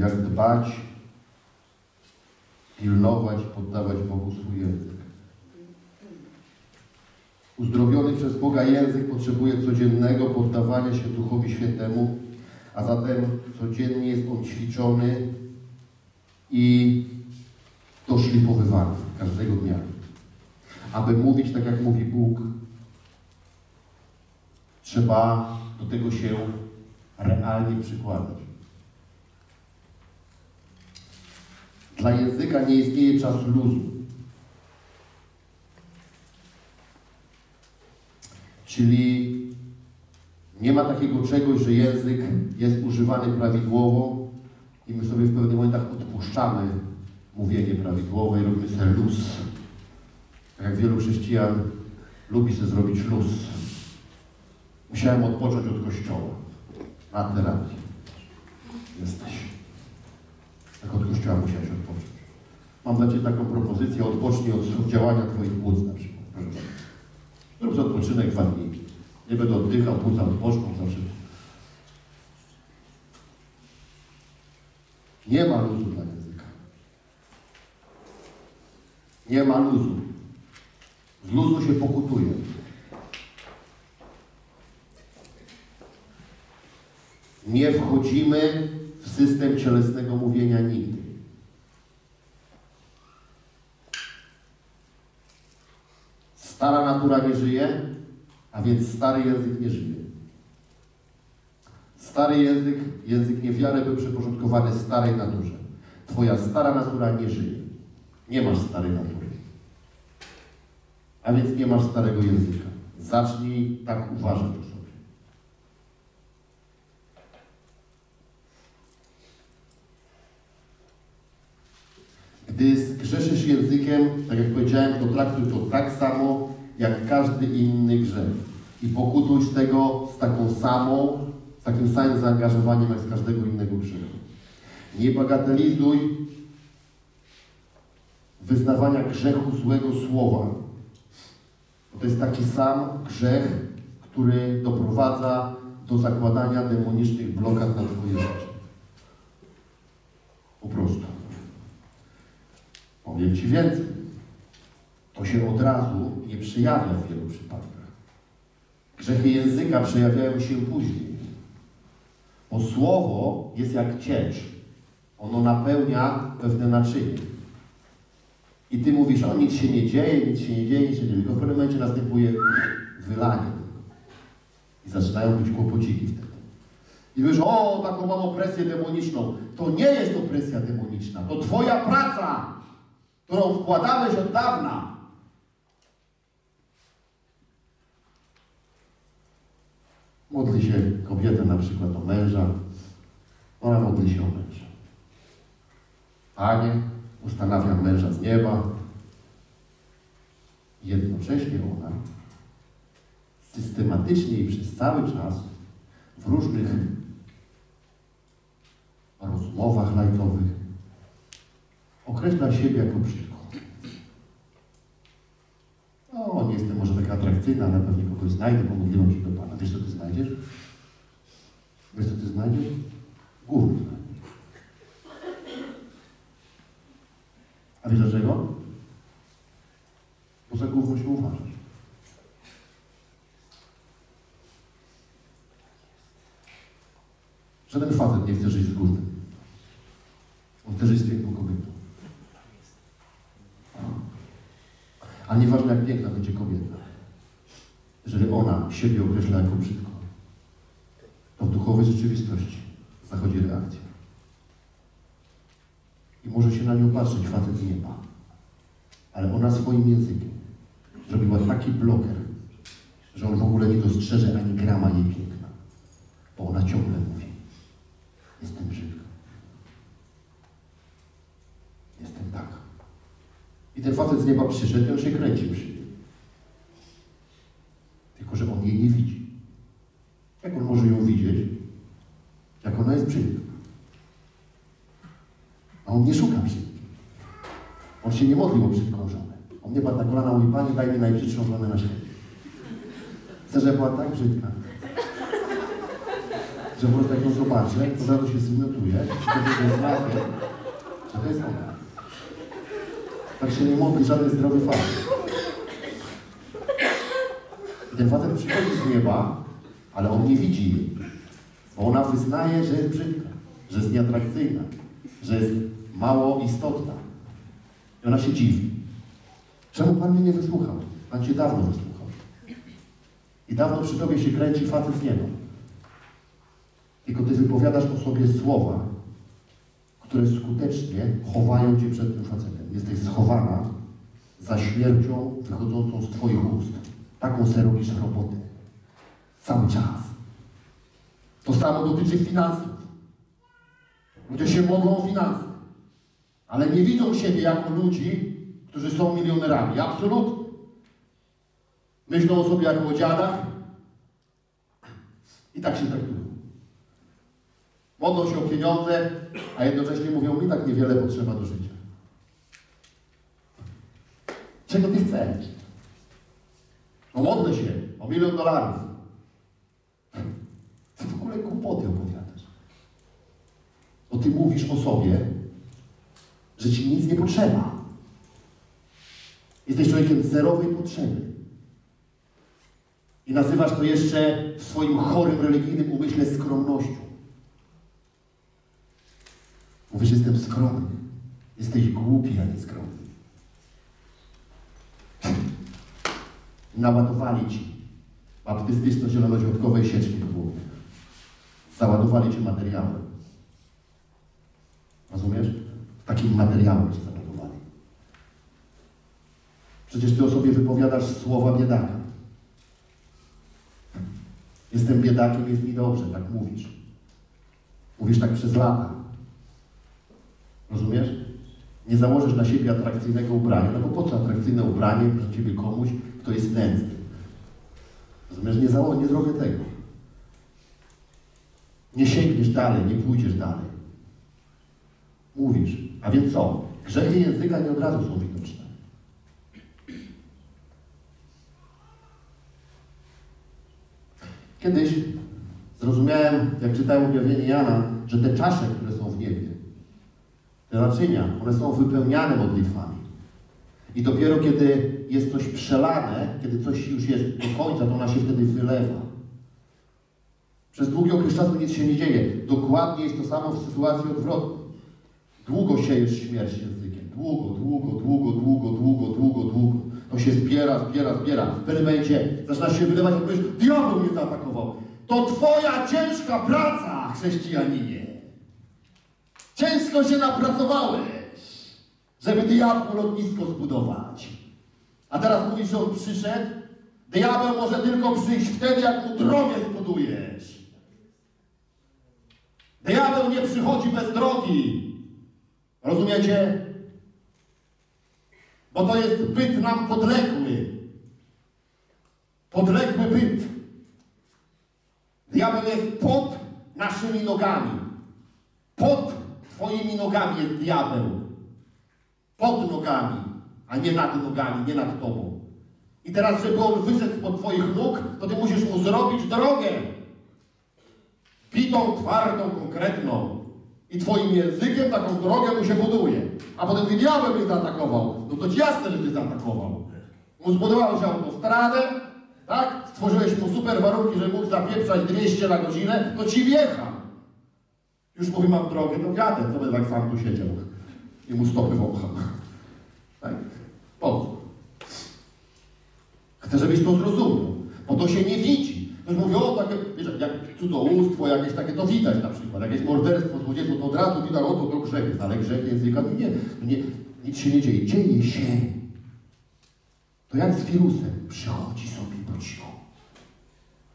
jak dbać, pilnować, poddawać Bogu swój język. Uzdrowiony przez Boga język potrzebuje codziennego poddawania się Duchowi Świętemu, a zatem codziennie jest on ćwiczony i doszlifowywany każdego dnia. Aby mówić tak, jak mówi Bóg, trzeba do tego się realnie przykładać. Dla języka nie istnieje czas luzu. Czyli nie ma takiego czegoś, że język jest używany prawidłowo i my sobie w pewnych momentach odpuszczamy mówienie prawidłowe i robimy sobie luz. Tak jak wielu chrześcijan lubi sobie zrobić luz. Musiałem odpocząć od kościoła. Na terapii. Jesteś. Tak od kościoła musiałeś odpocząć. Mam dla Ciebie taką propozycję, odpocznij od działania Twoich płuc na przykład. Proszę. Zrób odpoczynek dwa dni. Nie będę oddychał, płuca odpoczną zawsze. Nie ma luzu dla języka. Nie ma luzu. Z luzu się pokutuje. Nie wchodzimy w system cielesnego mówienia nigdy. Stara natura nie żyje, a więc stary język nie żyje. Stary język, język niewiary był przyporządkowany starej naturze. Twoja stara natura nie żyje. Nie masz starej natury. A więc nie masz starego języka. Zacznij tak uważać o sobie. Gdy zgrzeszysz językiem, tak jak powiedziałem, to traktuj to tak samo, jak każdy inny grzech. I pokutuj z tego z taką samą, z takim samym zaangażowaniem, jak z każdego innego grzechu. Nie bagatelizuj wyznawania grzechu złego słowa. Bo to jest taki sam grzech, który doprowadza do zakładania demonicznych blokad na Twoje życie. Po prostu. Powiem Ci więcej. To się od razu nie przejawia w wielu przypadkach. Grzechy języka przejawiają się później. Bo słowo jest jak ciecz. Ono napełnia pewne naczynie. I ty mówisz, o nic się nie dzieje, nic się nie dzieje, nic się nie dzieje. Tylko w pewnym momencie następuje wylanie. I zaczynają być kłopociki wtedy. I mówisz, o, taką mam opresję demoniczną. To nie jest opresja demoniczna. To twoja praca, którą wkładałeś od dawna. Modli się kobieta na przykład o męża. Ona modli się o męża. Panie, ustanawiam męża z nieba. Jednocześnie ona systematycznie i przez cały czas w różnych rozmowach lajtowych określa siebie jako brzydką. No, nie jestem może taka atrakcyjna, ale pewnie kogoś znajdę, pomodliłam się do Pana. Wiesz, co Ty znajdziesz? Wiesz, co Ty znajdziesz? Gówno. A wiesz dlaczego? Bo za gówno się uważasz. Żaden facet nie chce żyć z gównem. On chce żyć z piękną kobietą. A nieważne jak piękna będzie kobieta, jeżeli ona siebie określa jako brzydką, to w duchowej rzeczywistości zachodzi reakcja. I może się na nią patrzeć facet z nieba. Ale ona swoim językiem zrobiła taki bloker, że on w ogóle nie dostrzeże ani grama jej piękna. Bo ona ciągle mówi, jestem brzydka. Jestem taka. I ten facet z nieba przyszedł i on się kręci przy niej. Tylko, że on jej nie widzi. Jak on może ją widzieć, jak ona jest brzydka? A on nie szuka brzydkiej. On się nie modlił o brzydką żonę. On nie padł na kolana, mówi, Pani, daj mi najbrzydszą żonę na świecie. Chcę, żeby była tak brzydka. że po prostu jak ją zobaczę, to od razu się zmiotuje, to znakiem, że to jest ona. Tak się nie modli żaden zdrowy facet. I ten facet przychodzi z nieba, ale on nie widzi jej. Bo ona wyznaje, że jest brzydka, że jest nieatrakcyjna, że jest mało istotna. I ona się dziwi. Czemu Pan mnie nie wysłuchał? Pan Cię dawno wysłuchał. I dawno przy Tobie się kręci facet z nieba. Tylko Ty wypowiadasz o sobie słowa, które skutecznie chowają Cię przed tym facetem. Jesteś schowana za śmiercią wychodzącą z Twoich ust. Taką se robisz robotę. Cały czas. To samo dotyczy finansów. Ludzie się modlą o finanse, ale nie widzą siebie jako ludzi, którzy są milionerami. Absolutnie. Myślą o sobie jako o dziadach i tak się traktują. Modlą się o pieniądze, a jednocześnie mówią, mi tak niewiele potrzeba do życia. Czego ty chcesz? No modlę się o milion dolarów. Ty w ogóle głupoty opowiadasz. Bo ty mówisz o sobie, że ci nic nie potrzeba. Jesteś człowiekiem zerowej potrzeby. I nazywasz to jeszcze w swoim chorym, religijnym umyśle skromnością. Mówisz, jestem skromny. Jesteś głupi, a nie skromny. Naładowali ci baptystyczno-zielonośrodkowej sieczki do głowy. Załadowali cię materiałem. Rozumiesz? Takim materiałem cię załadowali. Przecież ty o sobie wypowiadasz słowa biedaka. Jestem biedakiem, jest mi dobrze, tak mówisz. Mówisz tak przez lata. Rozumiesz? Nie założysz na siebie atrakcyjnego ubrania, no bo po co atrakcyjne ubranie, proszę Ciebie, komuś, kto jest nędzny? Rozumiesz? Nie, zało nie zrobię tego. Nie sięgniesz dalej, nie pójdziesz dalej. Mówisz. A więc co? Grzechy języka nie od razu są widoczne. Kiedyś zrozumiałem, jak czytałem objawienie Jana, że te czasze, które są w niebie, te naczynia, one są wypełniane modlitwami. I dopiero kiedy jest coś przelane, kiedy coś już jest do końca, to ona się wtedy wylewa. Przez długi okres czasu nic się nie dzieje. Dokładnie jest to samo w sytuacji odwrotnej. Długo siejesz śmierć językiem. Długo, długo, długo, długo, długo, długo, długo. To się zbiera, zbiera, zbiera. W pewnym momencie zaczyna się wylewać, jak mówisz, diabeł mnie zaatakował. To twoja ciężka praca, chrześcijaninie. Ciężko się napracowałeś, żeby diabłu lotnisko zbudować. A teraz mówisz, że on przyszedł? Diabeł może tylko przyjść wtedy, jak mu drogę zbudujesz. Diabeł nie przychodzi bez drogi. Rozumiecie? Bo to jest byt nam podległy. Podległy byt. Diabeł jest pod naszymi nogami. Pod twoimi nogami jest diabeł. Pod nogami, a nie nad nogami, nie nad tobą. I teraz, żeby on wyszedł spod twoich nóg, to ty musisz mu zrobić drogę. Pitą, twardą, konkretną. I twoim językiem taką drogę mu się buduje. A potem mówi, diabeł mnie zaatakował. No to ci jasne, że ty zaatakował. Mu zbudowałeś autostradę, tak? Stworzyłeś mu super warunki, żeby mógł zapieprzać 200 na godzinę, to ci wjecha. Już mówi, mam drogę, to jadę, co będę tak sam tu siedział. I mu stopy wącham. Tak? Po co? Chcę, żebyś to zrozumiał, bo to się nie widzi. Ktoś mówi, o takie, wiesz, jak cudzołóstwo jakieś takie, to widać na przykład, jakieś morderstwo, złodziejstwo, to od razu widać, o to, to grzech jest, ale grzech języka, nie, nie, nic się nie dzieje. Dzieje się. To jak z wirusem, przychodzi sobie.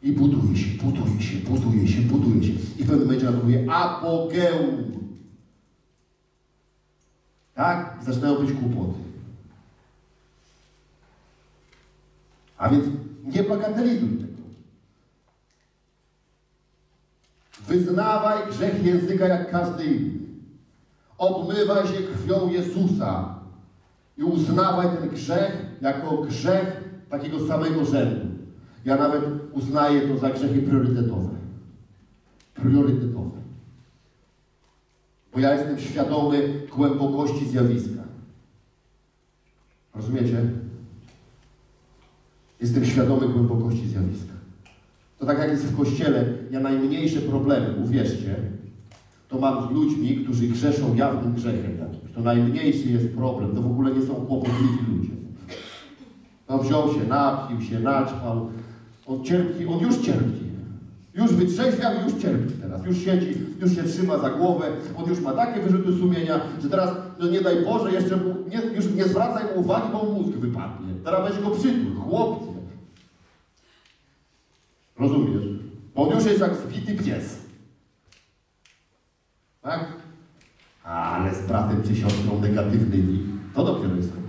I buduje się, buduje się, buduje się, buduje się. I w pewnym momencie następuje apogeum. Tak? Zaczynają być kłopoty. A więc nie bagatelizuj tego. Wyznawaj grzech języka jak każdy inny. Obmywaj się krwią Jezusa i uznawaj ten grzech jako grzech takiego samego rzędu. Ja nawet uznaję to za grzechy priorytetowe. priorytetowe. Bo ja jestem świadomy głębokości zjawiska. Rozumiecie? Jestem świadomy głębokości zjawiska. To tak jak jest w kościele, ja najmniejsze problemy, uwierzcie, to mam z ludźmi, którzy grzeszą jawnym grzechem jakimś. To najmniejszy jest problem, to w ogóle nie są kłopotliwi ludzie. No wziął się, napił się, naćpał. On cierpi, on już cierpi. Już wytrzeźwiał, już cierpi teraz. Już siedzi, już się trzyma za głowę. On już ma takie wyrzuty sumienia, że teraz, no nie daj Boże, jeszcze mu, nie, już nie zwracaj mu uwagi, bo mózg wypadnie. Teraz weź go przytul, chłopcie. Rozumiesz? Bo on już jest jak zbity pies. Tak? Ale z bratem siostrą negatywnymi, to dopiero jest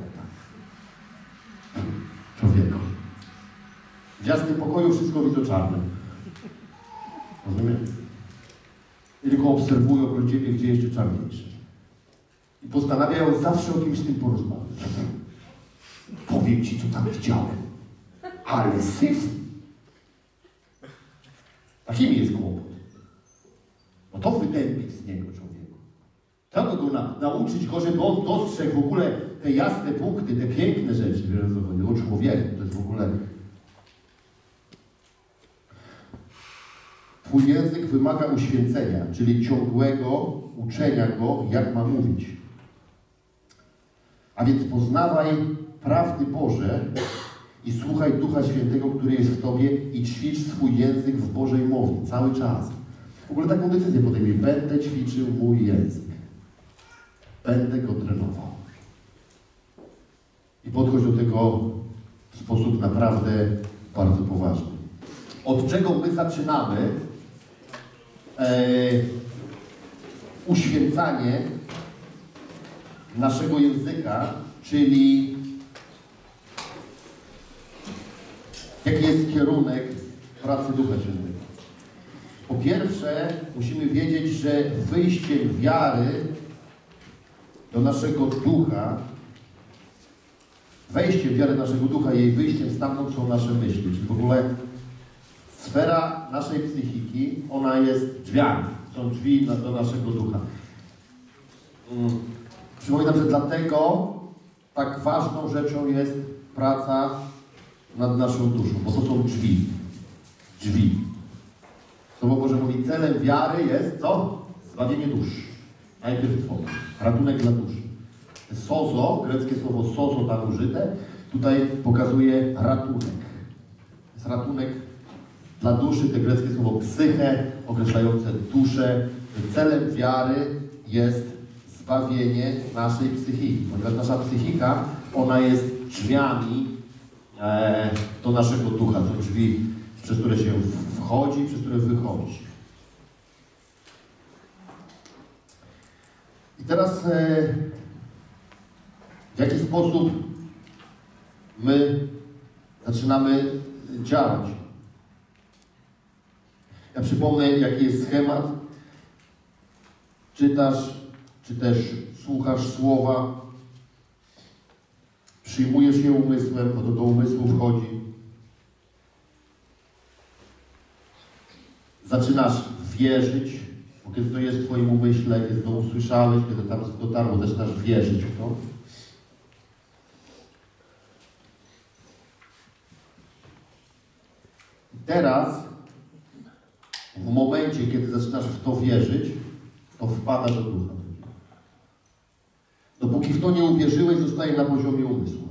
W jasnym pokoju wszystko widzą czarne. Rozumiesz? I tylko obserwują oprócz ciebie, gdzie jeszcze czarniejsze. I postanawiają zawsze o kimś z tym porozmawiać. Powiem ci, co tam widziałem. Ale syf. Takimi jest kłopot. No to wydębić z niego człowieku. Trzeba go na, nauczyć go, żeby on dostrzegł w ogóle te jasne punkty, te piękne rzeczy. Wiesz? O człowieku to jest w ogóle... Twój język wymaga uświęcenia, czyli ciągłego uczenia go, jak ma mówić. A więc poznawaj prawdy Boże i słuchaj Ducha Świętego, który jest w Tobie i ćwicz swój język w Bożej mowie cały czas. W ogóle taką decyzję podejmij. Będę ćwiczył mój język. Będę go trenował. I podchodź do tego w sposób naprawdę bardzo poważny. Od czego my zaczynamy uświęcanie naszego języka, czyli jaki jest kierunek pracy Ducha Świętego. Po pierwsze, musimy wiedzieć, że wyjściem wiary do naszego ducha, wejściem wiary naszego ducha jej wyjściem stamtąd są nasze myśli. Czyli w ogóle sfera naszej psychiki, ona jest drzwiami. Są drzwi do naszego ducha. Mm. Przypominam, że dlatego tak ważną rzeczą jest praca nad naszą duszą, bo to są drzwi. Drzwi. Słowo Boże mówi, celem wiary jest co? Zbawienie duszy. Najpierw to. Ratunek dla duszy. Sozo, greckie słowo sozo tam użyte, tutaj pokazuje ratunek. Jest ratunek dla duszy, te greckie słowo psyche, określające duszę. Celem wiary jest zbawienie naszej psychiki. Ponieważ nasza psychika, ona jest drzwiami e, do naszego ducha. To drzwi, przez które się wchodzi, przez które wychodzi. I teraz e, w jaki sposób my zaczynamy działać? Ja przypomnę, jaki jest schemat. Czytasz, czy też słuchasz słowa, przyjmujesz je umysłem, bo to do umysłu wchodzi. Zaczynasz wierzyć, bo kiedy to jest w Twoim umyśle, kiedy to usłyszałeś, kiedy tam dotarło, zaczynasz wierzyć w to. Teraz, w momencie, kiedy zaczynasz w to wierzyć, to wpada do ducha. Dopóki w to nie uwierzyłeś, zostaje na poziomie umysłu.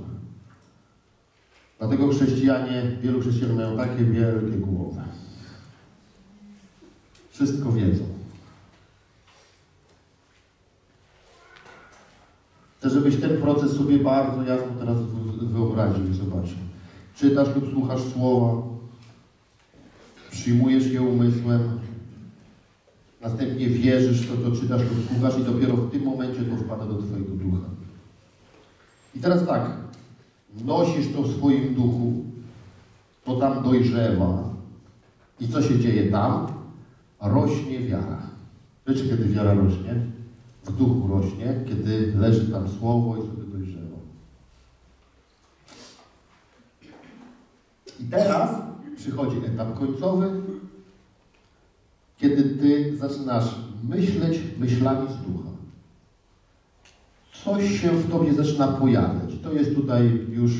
Dlatego chrześcijanie, wielu chrześcijan mają takie wielkie głowy. Wszystko wiedzą. Chcę, żebyś ten proces sobie bardzo jasno teraz wyobraził i zobaczył. Czytasz lub słuchasz słowa, przyjmujesz je umysłem, następnie wierzysz w to, czytasz lub słuchasz i dopiero w tym momencie to wpada do Twojego ducha. I teraz tak, nosisz to w swoim duchu, to tam dojrzewa i co się dzieje tam? rośnie wiara. Wiecie, kiedy wiara rośnie? W duchu rośnie, kiedy leży tam słowo i sobie dojrzewa. I teraz przychodzi etap końcowy. kiedy ty zaczynasz myśleć myślami z ducha. Coś się w tobie zaczyna pojawiać. To jest tutaj już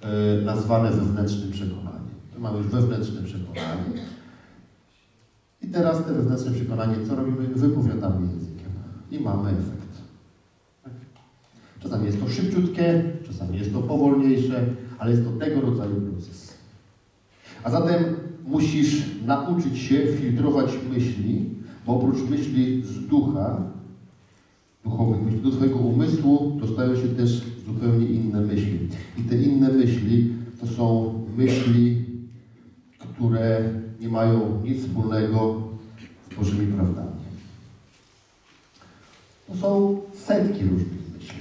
e, nazwane wewnętrznym przekonaniem. Tu mamy już wewnętrzne przekonanie. I teraz te wewnętrzne przekonanie, co robimy? Wypowiadamy językiem. I mamy efekt. Tak? Czasami jest to szybciutkie, czasami jest to powolniejsze, ale jest to tego rodzaju proces. A zatem musisz nauczyć się filtrować myśli, bo oprócz myśli z ducha, duchowych myśli, do Twojego umysłu dostają się też zupełnie inne myśli. I te inne myśli to są myśli, które nie mają nic wspólnego z Bożymi prawdami. To są setki różnych myśli.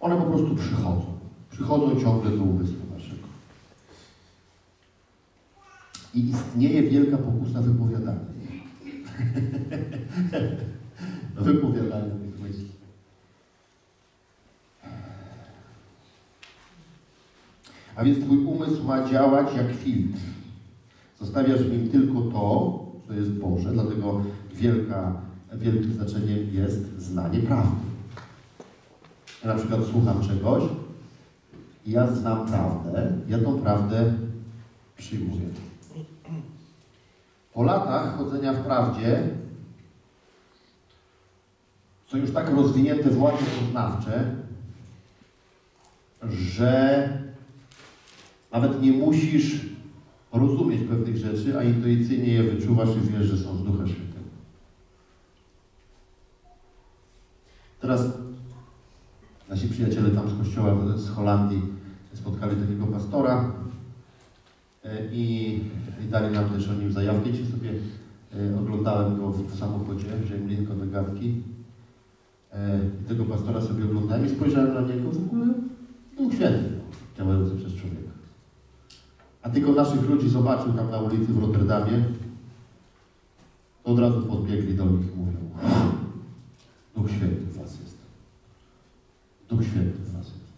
One po prostu przychodzą. Przychodzą ciągle do umysłu naszego. I istnieje wielka pokusa wypowiadania. wypowiadania tych myśli. A więc Twój umysł ma działać jak filtr. Zostawiasz w nim tylko to, co jest Boże, dlatego wielka, wielkim znaczeniem jest znanie prawdy. Ja na przykład słucham czegoś ja znam prawdę, ja tą prawdę przyjmuję. Po latach chodzenia w prawdzie są już tak rozwinięte władze poznawcze, że nawet nie musisz rozumieć pewnych rzeczy, a intuicyjnie je wyczuwasz i wiesz, że są z Ducha Świętego. Teraz nasi przyjaciele tam z kościoła z Holandii spotkali takiego pastora i, i dali nam też o nim zajawkę. Sobie e, oglądałem go w samochodzie, wziąłem link do gadki. E, I tego pastora sobie oglądałem i spojrzałem na niego w ogóle Duch Święty działający przez człowieka. A tylko naszych ludzi zobaczył tam na ulicy w Rotterdamie, to od razu podbiegli do nich i mówią Duch Święty w was jest. Duch Święty w was jest.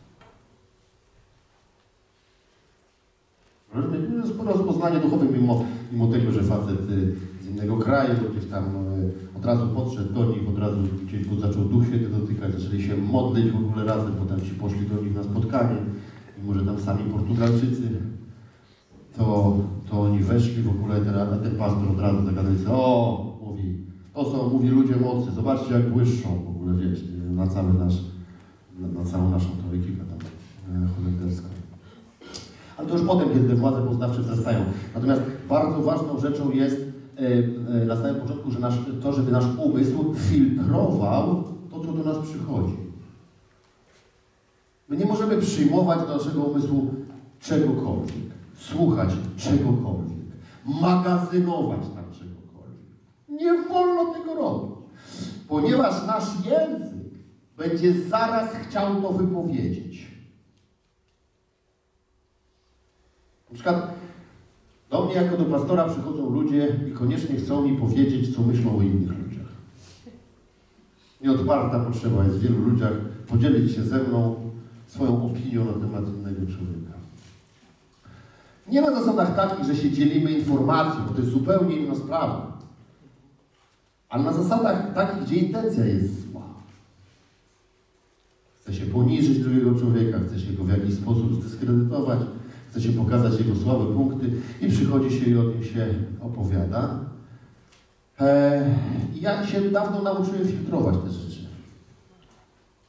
Rozpoznanie duchowe, mimo, mimo tego, że facet y, z innego kraju, gdzieś tam y, od razu podszedł do nich, od razu gdzieś go zaczął Duch Święty dotykać, zaczęli się modlić w ogóle razem, potem ci poszli do nich na spotkanie, mimo że tam sami Portugalczycy, to, to oni weszli w ogóle, ten, ten pastor od razu zagadał o, mówi, to są, mówi ludzie mocy, zobaczcie jak błyszczą w ogóle, wiecie, na cały nasz, na, na całą naszą tą ekipę tam e, holenderską. Ale to już potem, kiedy te władze poznawcze wzrastają. Natomiast bardzo ważną rzeczą jest e, e, na samym początku, że nasz, to, żeby nasz umysł filtrował to, co do nas przychodzi. My nie możemy przyjmować do naszego umysłu czegokolwiek, słuchać czegokolwiek, magazynować tam czegokolwiek. Nie wolno tego robić, ponieważ nasz język będzie zaraz chciał to wypowiedzieć. Na przykład do mnie jako do pastora przychodzą ludzie i koniecznie chcą mi powiedzieć, co myślą o innych ludziach. Nieodparta potrzeba jest w wielu ludziach podzielić się ze mną swoją opinią na temat innego człowieka. Nie na zasadach takich, że się dzielimy informacją, bo to jest zupełnie inna sprawa. Ale na zasadach takich, gdzie intencja jest zła. Chce się poniżyć drugiego człowieka, chce się go w jakiś sposób zdyskredytować, chce się pokazać jego słabe punkty i przychodzi się i o tym się opowiada. Eee, ja się dawno nauczyłem filtrować te rzeczy.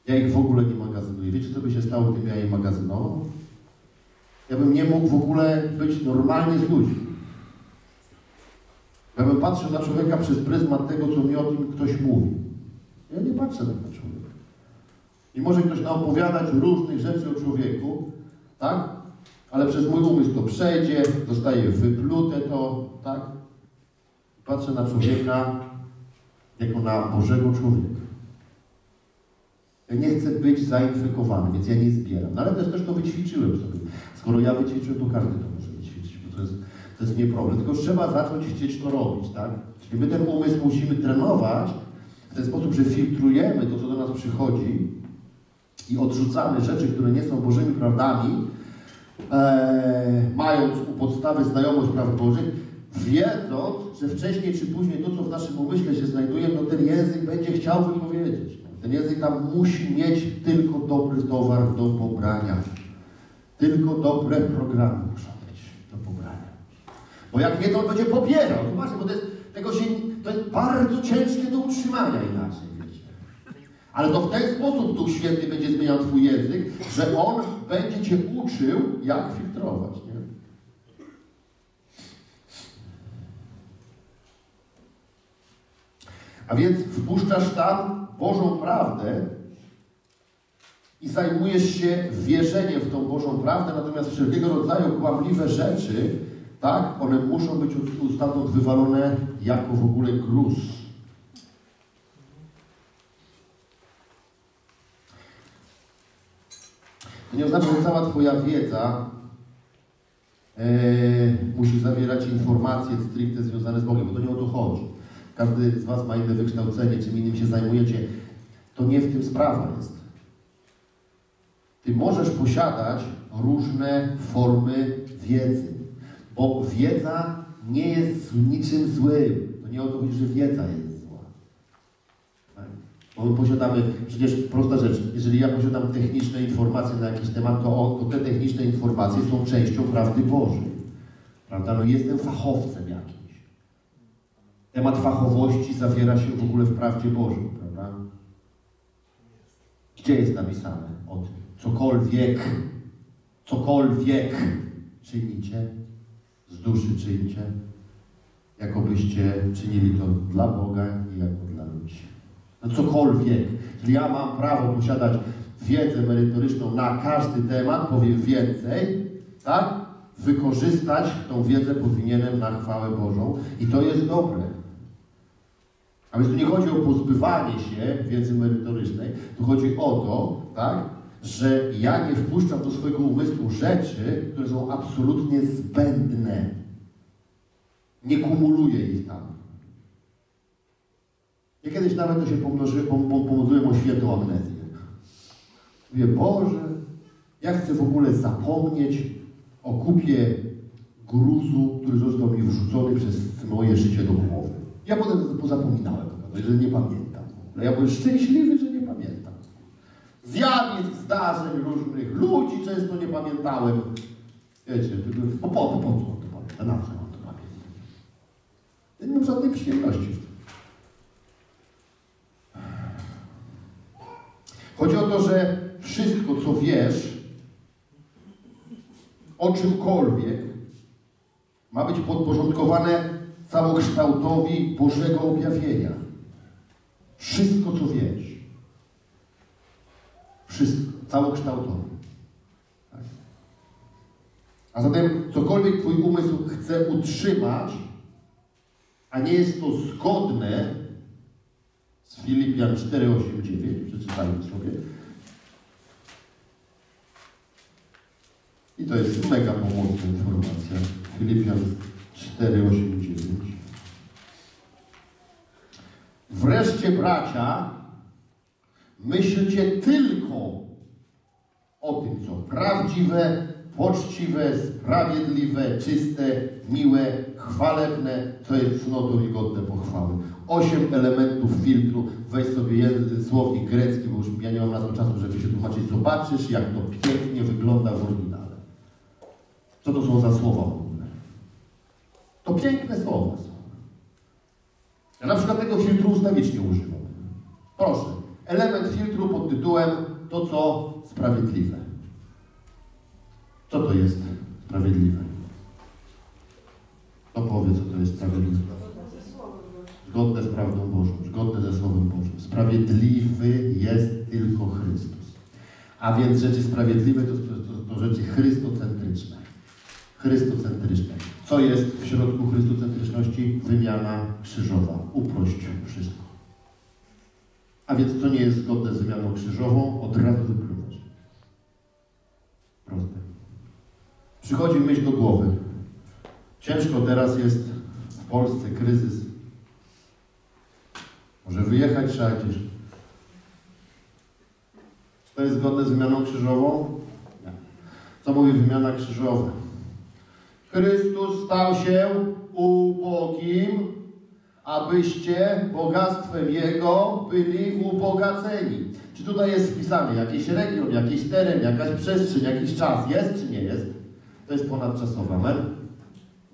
Ja ich w ogóle nie magazynuję. Wiecie, co by się stało, gdybym ja je magazynował? Ja bym nie mógł w ogóle być normalnie z ludźmi. Ja bym patrzył na człowieka przez pryzmat tego, co mi o tym ktoś mówi. Ja nie patrzę tak na człowieka. I może ktoś naopowiadać różnych rzeczy o człowieku, tak? Ale przez mój umysł to przejdzie, zostaje wyplute to, tak? Patrzę na człowieka jako na Bożego człowieka. Ja nie chcę być zainfekowany, więc ja nie zbieram. No ale też, też to wyćwiczyłem sobie. Skoro ja wyćwiczyłem, to każdy to może wyćwiczyć, bo to jest, to jest nie problem. Tylko trzeba zacząć chcieć to robić, tak? Czyli my ten umysł musimy trenować w ten sposób, że filtrujemy to, co do nas przychodzi i odrzucamy rzeczy, które nie są Bożymi prawdami, e, mając u podstawy znajomość praw Bożych, wiedząc, że wcześniej czy później to, co w naszym umyśle się znajduje, no ten język będzie chciał wypowiedzieć. Ten język tam musi mieć tylko dobry towar do pobrania. Tylko dobre programy muszą być do pobrania. Bo jak nie, to on będzie popierał. Zobaczcie, bo to jest, tego się, to jest bardzo ciężkie do utrzymania inaczej. Ale to w ten sposób Duch Święty będzie zmieniał Twój język, że On będzie Cię uczył, jak filtrować, nie? A więc wpuszczasz tam Bożą prawdę i zajmujesz się wierzeniem w tą Bożą prawdę, natomiast wszelkiego rodzaju kłamliwe rzeczy, tak, one muszą być stamtąd wywalone jako w ogóle gruz. To nie oznacza, że cała Twoja wiedza e, musi zawierać informacje stricte związane z Bogiem, bo to nie o to chodzi. Każdy z Was ma inne wykształcenie, czym innym się zajmujecie. To nie w tym sprawa jest. Ty możesz posiadać różne formy wiedzy, bo wiedza nie jest niczym złym. To nie o to chodzi, że wiedza jest? Bo my posiadamy, przecież prosta rzecz, jeżeli ja posiadam techniczne informacje na jakiś temat, to, on, to te techniczne informacje są częścią prawdy Bożej. Prawda? No jestem fachowcem jakimś. Temat fachowości zawiera się w ogóle w prawdzie Bożej, prawda? Gdzie jest napisane o tym? Cokolwiek, cokolwiek czynicie, z duszy czyńcie, jakobyście czynili to dla Boga i jako. No cokolwiek. Czyli ja mam prawo posiadać wiedzę merytoryczną na każdy temat, powiem więcej, tak? Wykorzystać tą wiedzę powinienem na chwałę Bożą i to jest dobre. A więc tu nie chodzi o pozbywanie się wiedzy merytorycznej, tu chodzi o to, tak, że ja nie wpuszczam do swojego umysłu rzeczy, które są absolutnie zbędne. Nie kumuluję ich tam. Ja kiedyś nawet się pomnożyłem, pom, pom, pomodliłem o świętą amnezję. Mówię, Boże, ja chcę w ogóle zapomnieć o kupie gruzu, który został mi wrzucony przez moje życie do głowy. Ja potem pozapominałem, że nie pamiętam. Ja byłem szczęśliwy, że nie pamiętam. Zjawisk, zdarzeń różnych, ludzi często nie pamiętałem. Wiecie, po, po, po, co to pamiętam? Na co mam to pamiętać? Ja nie mam żadnej przyjemności w tym. Chodzi o to, że wszystko, co wiesz, o czymkolwiek, ma być podporządkowane całokształtowi Bożego objawienia. Wszystko, co wiesz. Wszystko, całokształtowi. Tak? A zatem cokolwiek Twój umysł chce utrzymać, a nie jest to zgodne z Filipian 4, 8, 9, przeczytajmy sobie. I to jest mega pomocna informacja. Filipian 4, 8, 9. Wreszcie, bracia, myślcie tylko o tym, co prawdziwe, poczciwe, sprawiedliwe, czyste, miłe, chwalebne, co jest cnotą i godne pochwały. Osiem elementów filtru. Weź sobie jeden słownik grecki, bo już ja nie mam na to czasu, żeby się tłumaczyć. Zobaczysz, jak to pięknie wygląda w oryginale. Co to są za słowa w ogóle? To piękne słowa są. Ja na przykład tego filtru ustawicznie używam. Proszę, element filtru pod tytułem to, co sprawiedliwe. Co to jest sprawiedliwe? To powie, co to jest sprawiedliwe. Zgodne z prawdą Bożą, zgodne ze Słowem Bożym. Sprawiedliwy jest tylko Chrystus. A więc rzeczy sprawiedliwe to, to, to rzeczy chrystocentryczne. Chrystocentryczne. Co jest w środku chrystocentryczności? Wymiana krzyżowa. Uprość wszystko. A więc co nie jest zgodne z wymianą krzyżową, od razu wypluwać. Proste. Przychodzi myśl do głowy. Ciężko teraz jest w Polsce kryzys. Może wyjechać trzeba gdzieś. Czy to jest zgodne z wymianą krzyżową? Nie. Co mówi wymiana krzyżowa? Chrystus stał się ubogim, abyście bogactwem Jego byli ubogaceni. Czy tutaj jest wpisany jakiś region, jakiś teren, jakaś przestrzeń, jakiś czas? Jest czy nie jest? To jest ponadczasowe. Amen?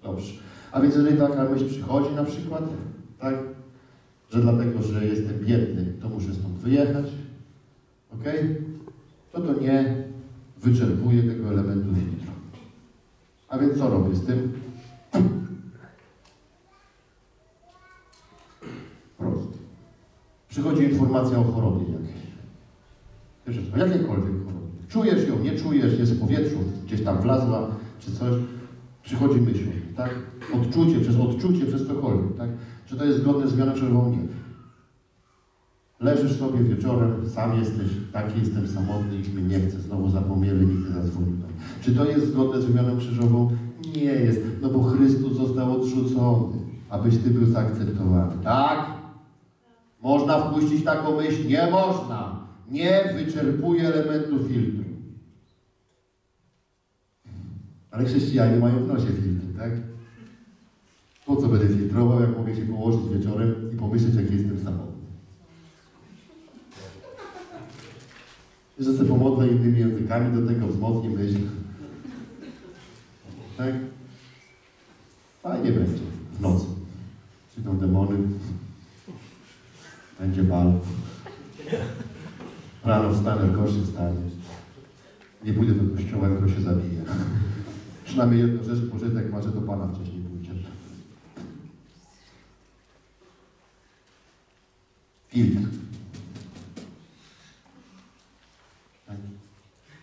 Dobrze. A więc jeżeli taka myśl przychodzi na przykład, tak, że dlatego, że jestem biedny, to muszę stąd wyjechać, ok? To to nie wyczerpuje tego elementu filtru. A więc co robię z tym? Prosto. Przychodzi informacja o chorobie jakiejś. O jakiejkolwiek chorobie. Czujesz ją, nie czujesz, jest w powietrzu, gdzieś tam wlazła, czy coś. Przychodzi myśl, tak? Odczucie, przez odczucie, przez cokolwiek, tak? Czy to jest zgodne z zmianą czerwoną? Nie. Leżysz sobie wieczorem, sam jesteś, taki jestem samotny, nikt mnie nie chce, znowu zapomnieli, nikt nie zadzwonił. Czy to jest zgodne z wymianą krzyżową? Nie jest, no bo Chrystus został odrzucony, abyś Ty był zaakceptowany. Tak? Można wpuścić taką myśl? Nie można. Nie wyczerpuje elementu filtru. Ale chrześcijanie mają w nosie filtry, tak? Po co będę filtrował, jak mogę się położyć wieczorem i pomyśleć, jaki jestem samotny? Że sobie pomodlę innymi językami, do tego wzmocnię myśl. Tak? Fajnie będzie w nocy. Przyjdą demony. Będzie bal. Rano wstanę, gorszy wstanie. Nie pójdę do kościoła, jutro się zabiję. Przynajmniej jedną rzecz pożytek ma, że do Pana wcześniej pójdzie. Filtr. Tak?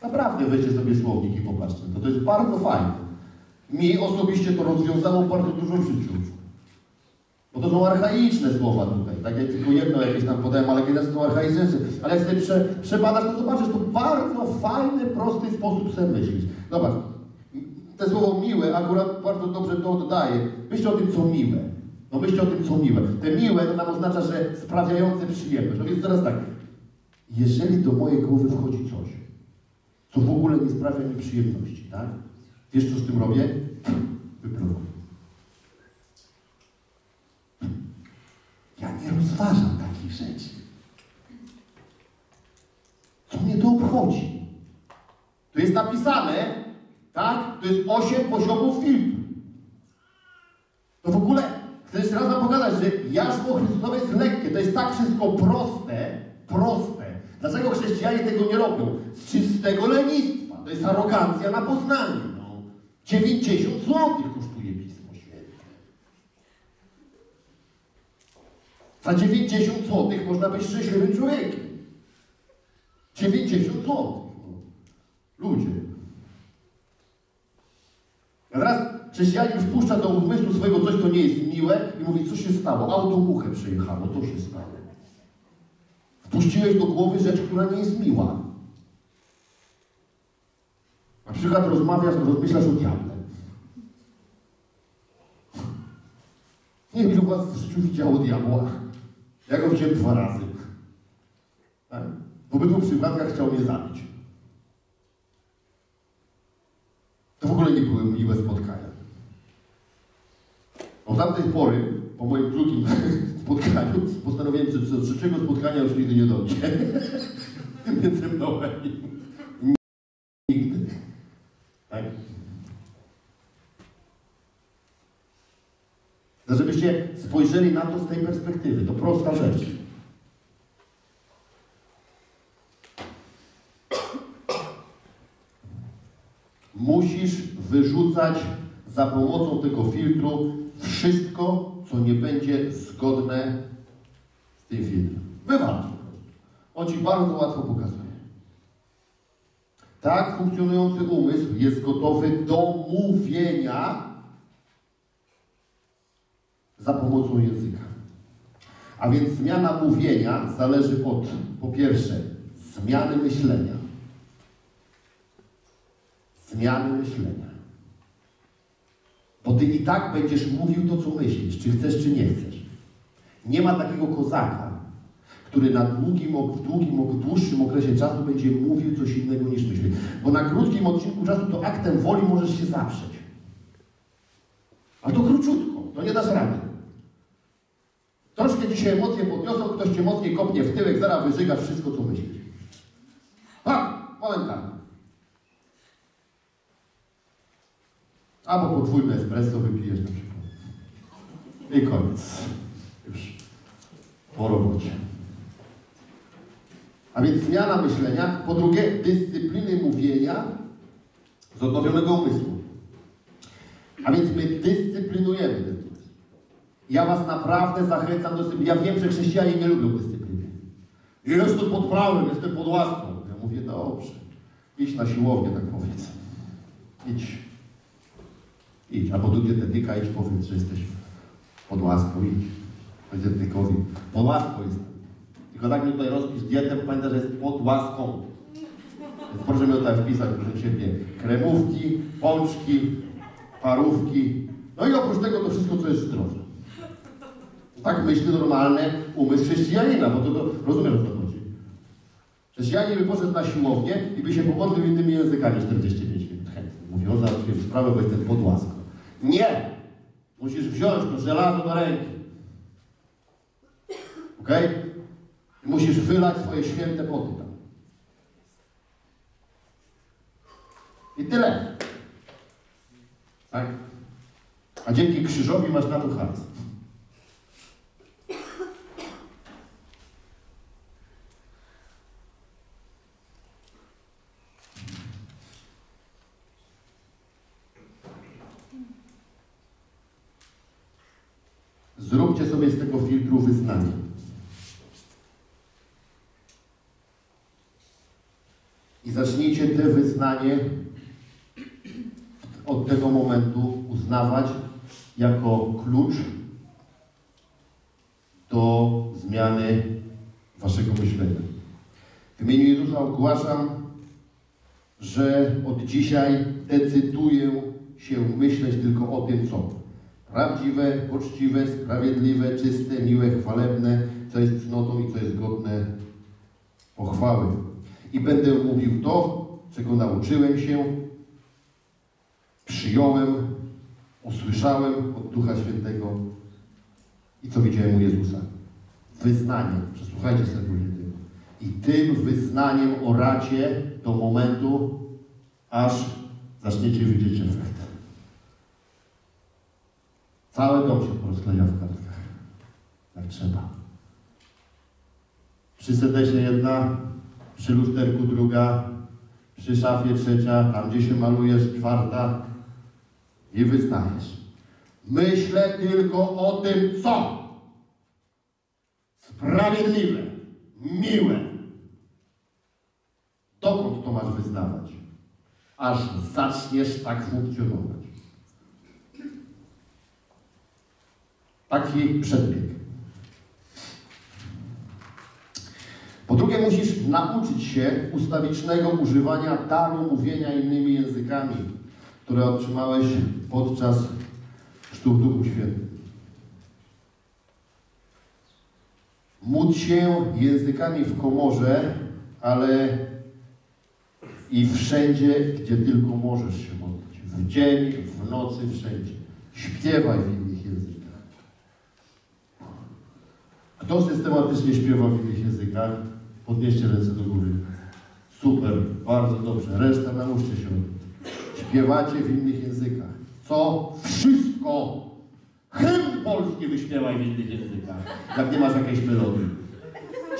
Naprawdę weźcie sobie słownik i popatrzcie. To, to jest bardzo fajne. Mi osobiście to rozwiązało bardzo dużo w życiu. Bo to są archaiczne słowa tutaj. Tak jak tylko jedno jakieś tam podałem, ale kiedy są archaiczne. Ale jak sobie prze, przebadasz, to zobaczysz, to bardzo fajny, prosty sposób sobie myśleć. Zobacz, te słowo miłe akurat bardzo dobrze to oddaje. Myślcie o tym, co miłe. No myślcie o tym, co miłe. Te miłe to nam oznacza, że sprawiające przyjemność. No więc teraz tak, jeżeli do mojej głowy wchodzi coś, co w ogóle nie sprawia mi przyjemności, tak? Wiesz, co z tym robię? Wypluję. Ja nie rozważam takich rzeczy. Co mnie to obchodzi? To jest napisane, tak? To jest osiem poziomów filtru. To w ogóle chcę jeszcze raz pokazać, że jarzmo Chrystusowe jest lekkie. To jest tak wszystko proste, proste. Dlaczego chrześcijanie tego nie robią? Z czystego lenistwa. To jest arogancja na poznanie. No. 90 zł kosztuje Pismo Święte. Za 90 zł można być szczęśliwym człowiekiem. 90 zł. Ludzie. A teraz chrześcijanin wpuszcza do umysłu swojego coś, co nie jest miłe i mówi, co się stało? Automuchę przejechało, to się stało. Wpuściłeś do głowy rzecz, która nie jest miła. Na przykład rozmawiasz, rozmyślasz o diable. Nie wiem, ilu was w życiu widziało diabła. Ja go widziałem dwa razy. Tak? W obydwu przypadkach chciał mnie zabić. To w ogóle nie były miłe spotkania. Od tamtej pory, po moim drugim spotkaniu, postanowiłem, że do trzeciego spotkania już nigdy nie dojdzie. Między mną. Nigdy. Tak? To żebyście spojrzeli na to z tej perspektywy. To prosta rzecz. Musisz wyrzucać za pomocą tego filtru wszystko, co nie będzie zgodne z tym filtrem. Wywalcz. On Ci bardzo łatwo pokazuje. Tak funkcjonujący umysł jest gotowy do mówienia za pomocą języka. A więc zmiana mówienia zależy od, po pierwsze, zmiany myślenia. Zmiany myślenia. Bo ty i tak będziesz mówił to, co myślisz, czy chcesz, czy nie chcesz. Nie ma takiego kozaka, który na długim, w długim, w dłuższym okresie czasu będzie mówił coś innego niż myśli. Bo na krótkim odcinku czasu to aktem woli możesz się zaprzeć. A to króciutko, to nie dasz rady. Troszkę dzisiaj emocje podniosą, ktoś cię mocniej kopnie w tyłek, zaraz wyżygasz wszystko, co myślisz. Ha! Momentalnie. Albo podwójne espresso wypijesz na przykład. I koniec. Już po robocie. A więc zmiana myślenia. Po drugie, dyscypliny mówienia z odnowionego umysłu. A więc my dyscyplinujemy ten umysł. Ja was naprawdę zachęcam do dyscypliny. Ja wiem, że chrześcijanie nie lubią dyscypliny. Jestem pod prawem, jestem pod łaską. Ja mówię, dobrze. Idź na siłownię, tak powiedz. Idź. Idź. Albo do dietetyka idź, powiedz, że jesteś pod łaską. Idź. Dietetykowi. Pod łaską jestem. Tylko tak mi tutaj rozpisz dietę, pamiętaj, że jest pod łaską. Więc proszę mi tutaj wpisać, proszę Ciebie, kremówki, pączki, parówki. No i oprócz tego to wszystko, co jest zdrowe. Tak myśli normalny umysł chrześcijanina, bo to, to rozumiesz o co chodzi. Chrześcijanin by poszedł na siłownię i by się pomodlił innymi językami 45 minut chętnie. Mówi, o załatwiłem sprawę, bo jestem pod łaską. Nie! Musisz wziąć to żelazo do ręki. Okej? I musisz wylać swoje święte poty tam. I tyle. Tak? A dzięki krzyżowi masz na to. Zróbcie sobie z tego filtru wyznanie. I zacznijcie te wyznanie od tego momentu uznawać jako klucz do zmiany waszego myślenia. W imieniu Jezusa ogłaszam, że od dzisiaj decyduję się myśleć tylko o tym, co prawdziwe, poczciwe, sprawiedliwe, czyste, miłe, chwalebne, co jest cnotą i co jest godne pochwały. I będę mówił to, czego nauczyłem się, przyjąłem, usłyszałem od Ducha Świętego i co widziałem u Jezusa. Wyznanie. Przesłuchajcie sobie tego. I tym wyznaniem oracie do momentu, aż zaczniecie widzieć efekt. Cały dom się porozkleja w kartkach. Jak trzeba. Przy sedesie jedna, przy lusterku druga, przy szafie trzecia, tam gdzie się malujesz czwarta i wyznajesz. Myślę tylko o tym, co sprawiedliwe, miłe. Dokąd to masz wyznawać? Aż zaczniesz tak funkcjonować. Taki przedbieg. Po drugie, musisz nauczyć się ustawicznego używania daru mówienia innymi językami, które otrzymałeś podczas sztuk Duchu Świętym. Módl się językami w komorze, ale i wszędzie, gdzie tylko możesz się modlić. W dzień, w nocy, wszędzie. Śpiewaj w innych językach. Kto systematycznie śpiewa w innych językach? Podnieście ręce do góry. Super, bardzo dobrze. Reszta nauczcie się. Śpiewacie w innych językach. Co? Wszystko! Hymn polski wyśpiewaj w innych językach, jak nie masz jakiejś melodii.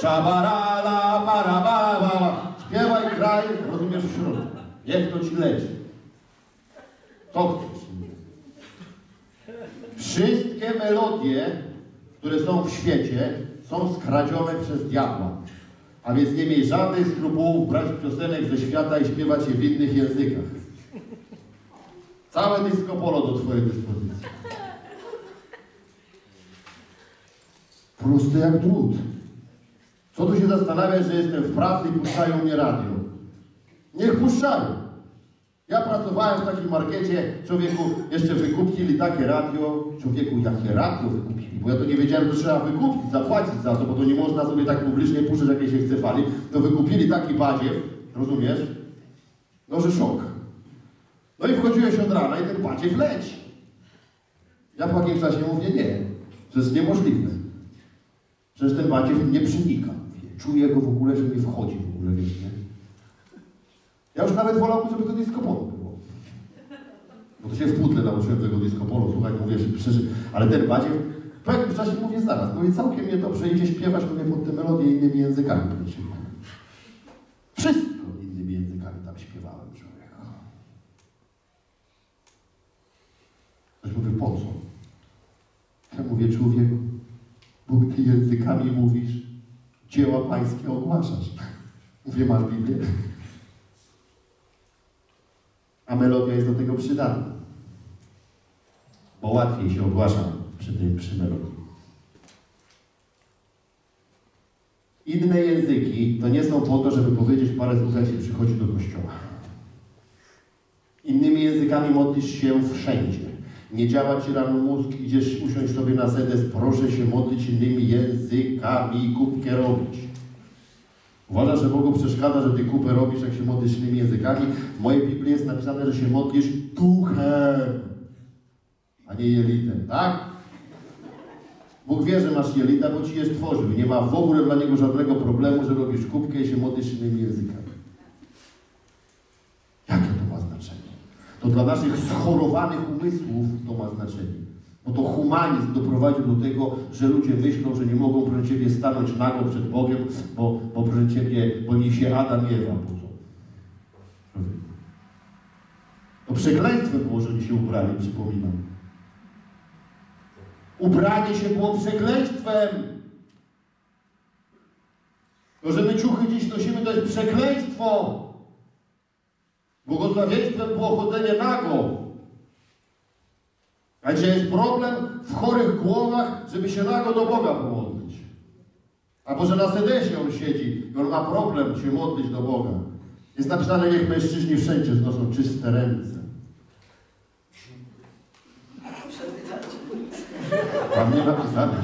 Szabarala, parababa. Śpiewaj kraj, rozumiesz w środku. Niech to ci leci. To chcesz. Wszystkie melodie, które są w świecie, są skradzione przez diabła. A więc nie miej żadnych skrupułów brać piosenek ze świata i śpiewać je w innych językach. Całe disco polo do Twojej dyspozycji. Prosty jak drut. Co tu się zastanawiać, że jestem w pracy i puszczają mnie radio? Niech puszczają. Ja pracowałem w takim markecie, człowieku, jeszcze wykupili takie radio. Człowieku, jakie radio wykupili? Bo ja to nie wiedziałem, że trzeba wykupić, zapłacić za to, bo to nie można sobie tak publicznie puszczać, jakiej się chce fali. To wykupili taki badziew, rozumiesz? No, że szok. No i wchodziłeś od rana i ten badziew leci. Ja po jakimś czasie mówię, nie, to jest niemożliwe. Przecież ten badziew nie przenika. Czuję go w ogóle, że nie wchodzi w ogóle, wiesz, nie? Ja już nawet wolałbym, żeby to disco polo było. Bo to się w pudle nauczyłem tego disco polo, słuchaj, mówię, przeży... ale ten badziew, po jakimś czasie mówię zaraz, mówię, całkiem mnie dobrze idzie śpiewać, mówię, pod te melodie innymi językami. Wszystko innymi językami tam śpiewałem, człowiek. Ktoś mówi, po co? Ja mówię, człowieku, bo ty językami mówisz, dzieła pańskie ogłaszasz. Mówię, masz Biblię? A melodia jest do tego przydatna. Bo łatwiej się ogłasza przy tej przy melodii. Inne języki to nie są po to, żeby powiedzieć parę słów, się przychodzi do kościoła. Innymi językami modlisz się wszędzie. Nie działa ci rano mózg, idziesz usiąść sobie na sedes, proszę się modlić innymi językami, kubkę robić. Uważasz, że Bogu przeszkadza, że ty kupę robisz, jak się modlisz innymi językami? W mojej Biblii jest napisane, że się modlisz duchem, a nie jelitem, tak? Bóg wie, że masz jelita, bo ci je stworzył. Nie ma w ogóle dla niego żadnego problemu, że robisz kubkę i się modlisz innymi językami. Jakie to ma znaczenie? To dla naszych schorowanych umysłów to ma znaczenie. Bo to humanizm doprowadził do tego, że ludzie myślą, że nie mogą proszę Ciebie stanąć nago przed Bogiem, bo, bo proszę Ciebie, bo nie się Adam i Ewa budzą. To przekleństwem było, że oni się ubrali, przypominam. Ubranie się było przekleństwem. To, że my ciuchy dziś nosimy, to jest przekleństwo. Błogosławieństwem było chodzenie nago. A gdzie jest problem w chorych głowach, żeby się nago do Boga pomodlić. Albo że na sedesie on siedzi i on ma problem się modlić do Boga. Jest napisane, niech mężczyźni wszędzie znoszą czyste ręce. Tam nie napisane.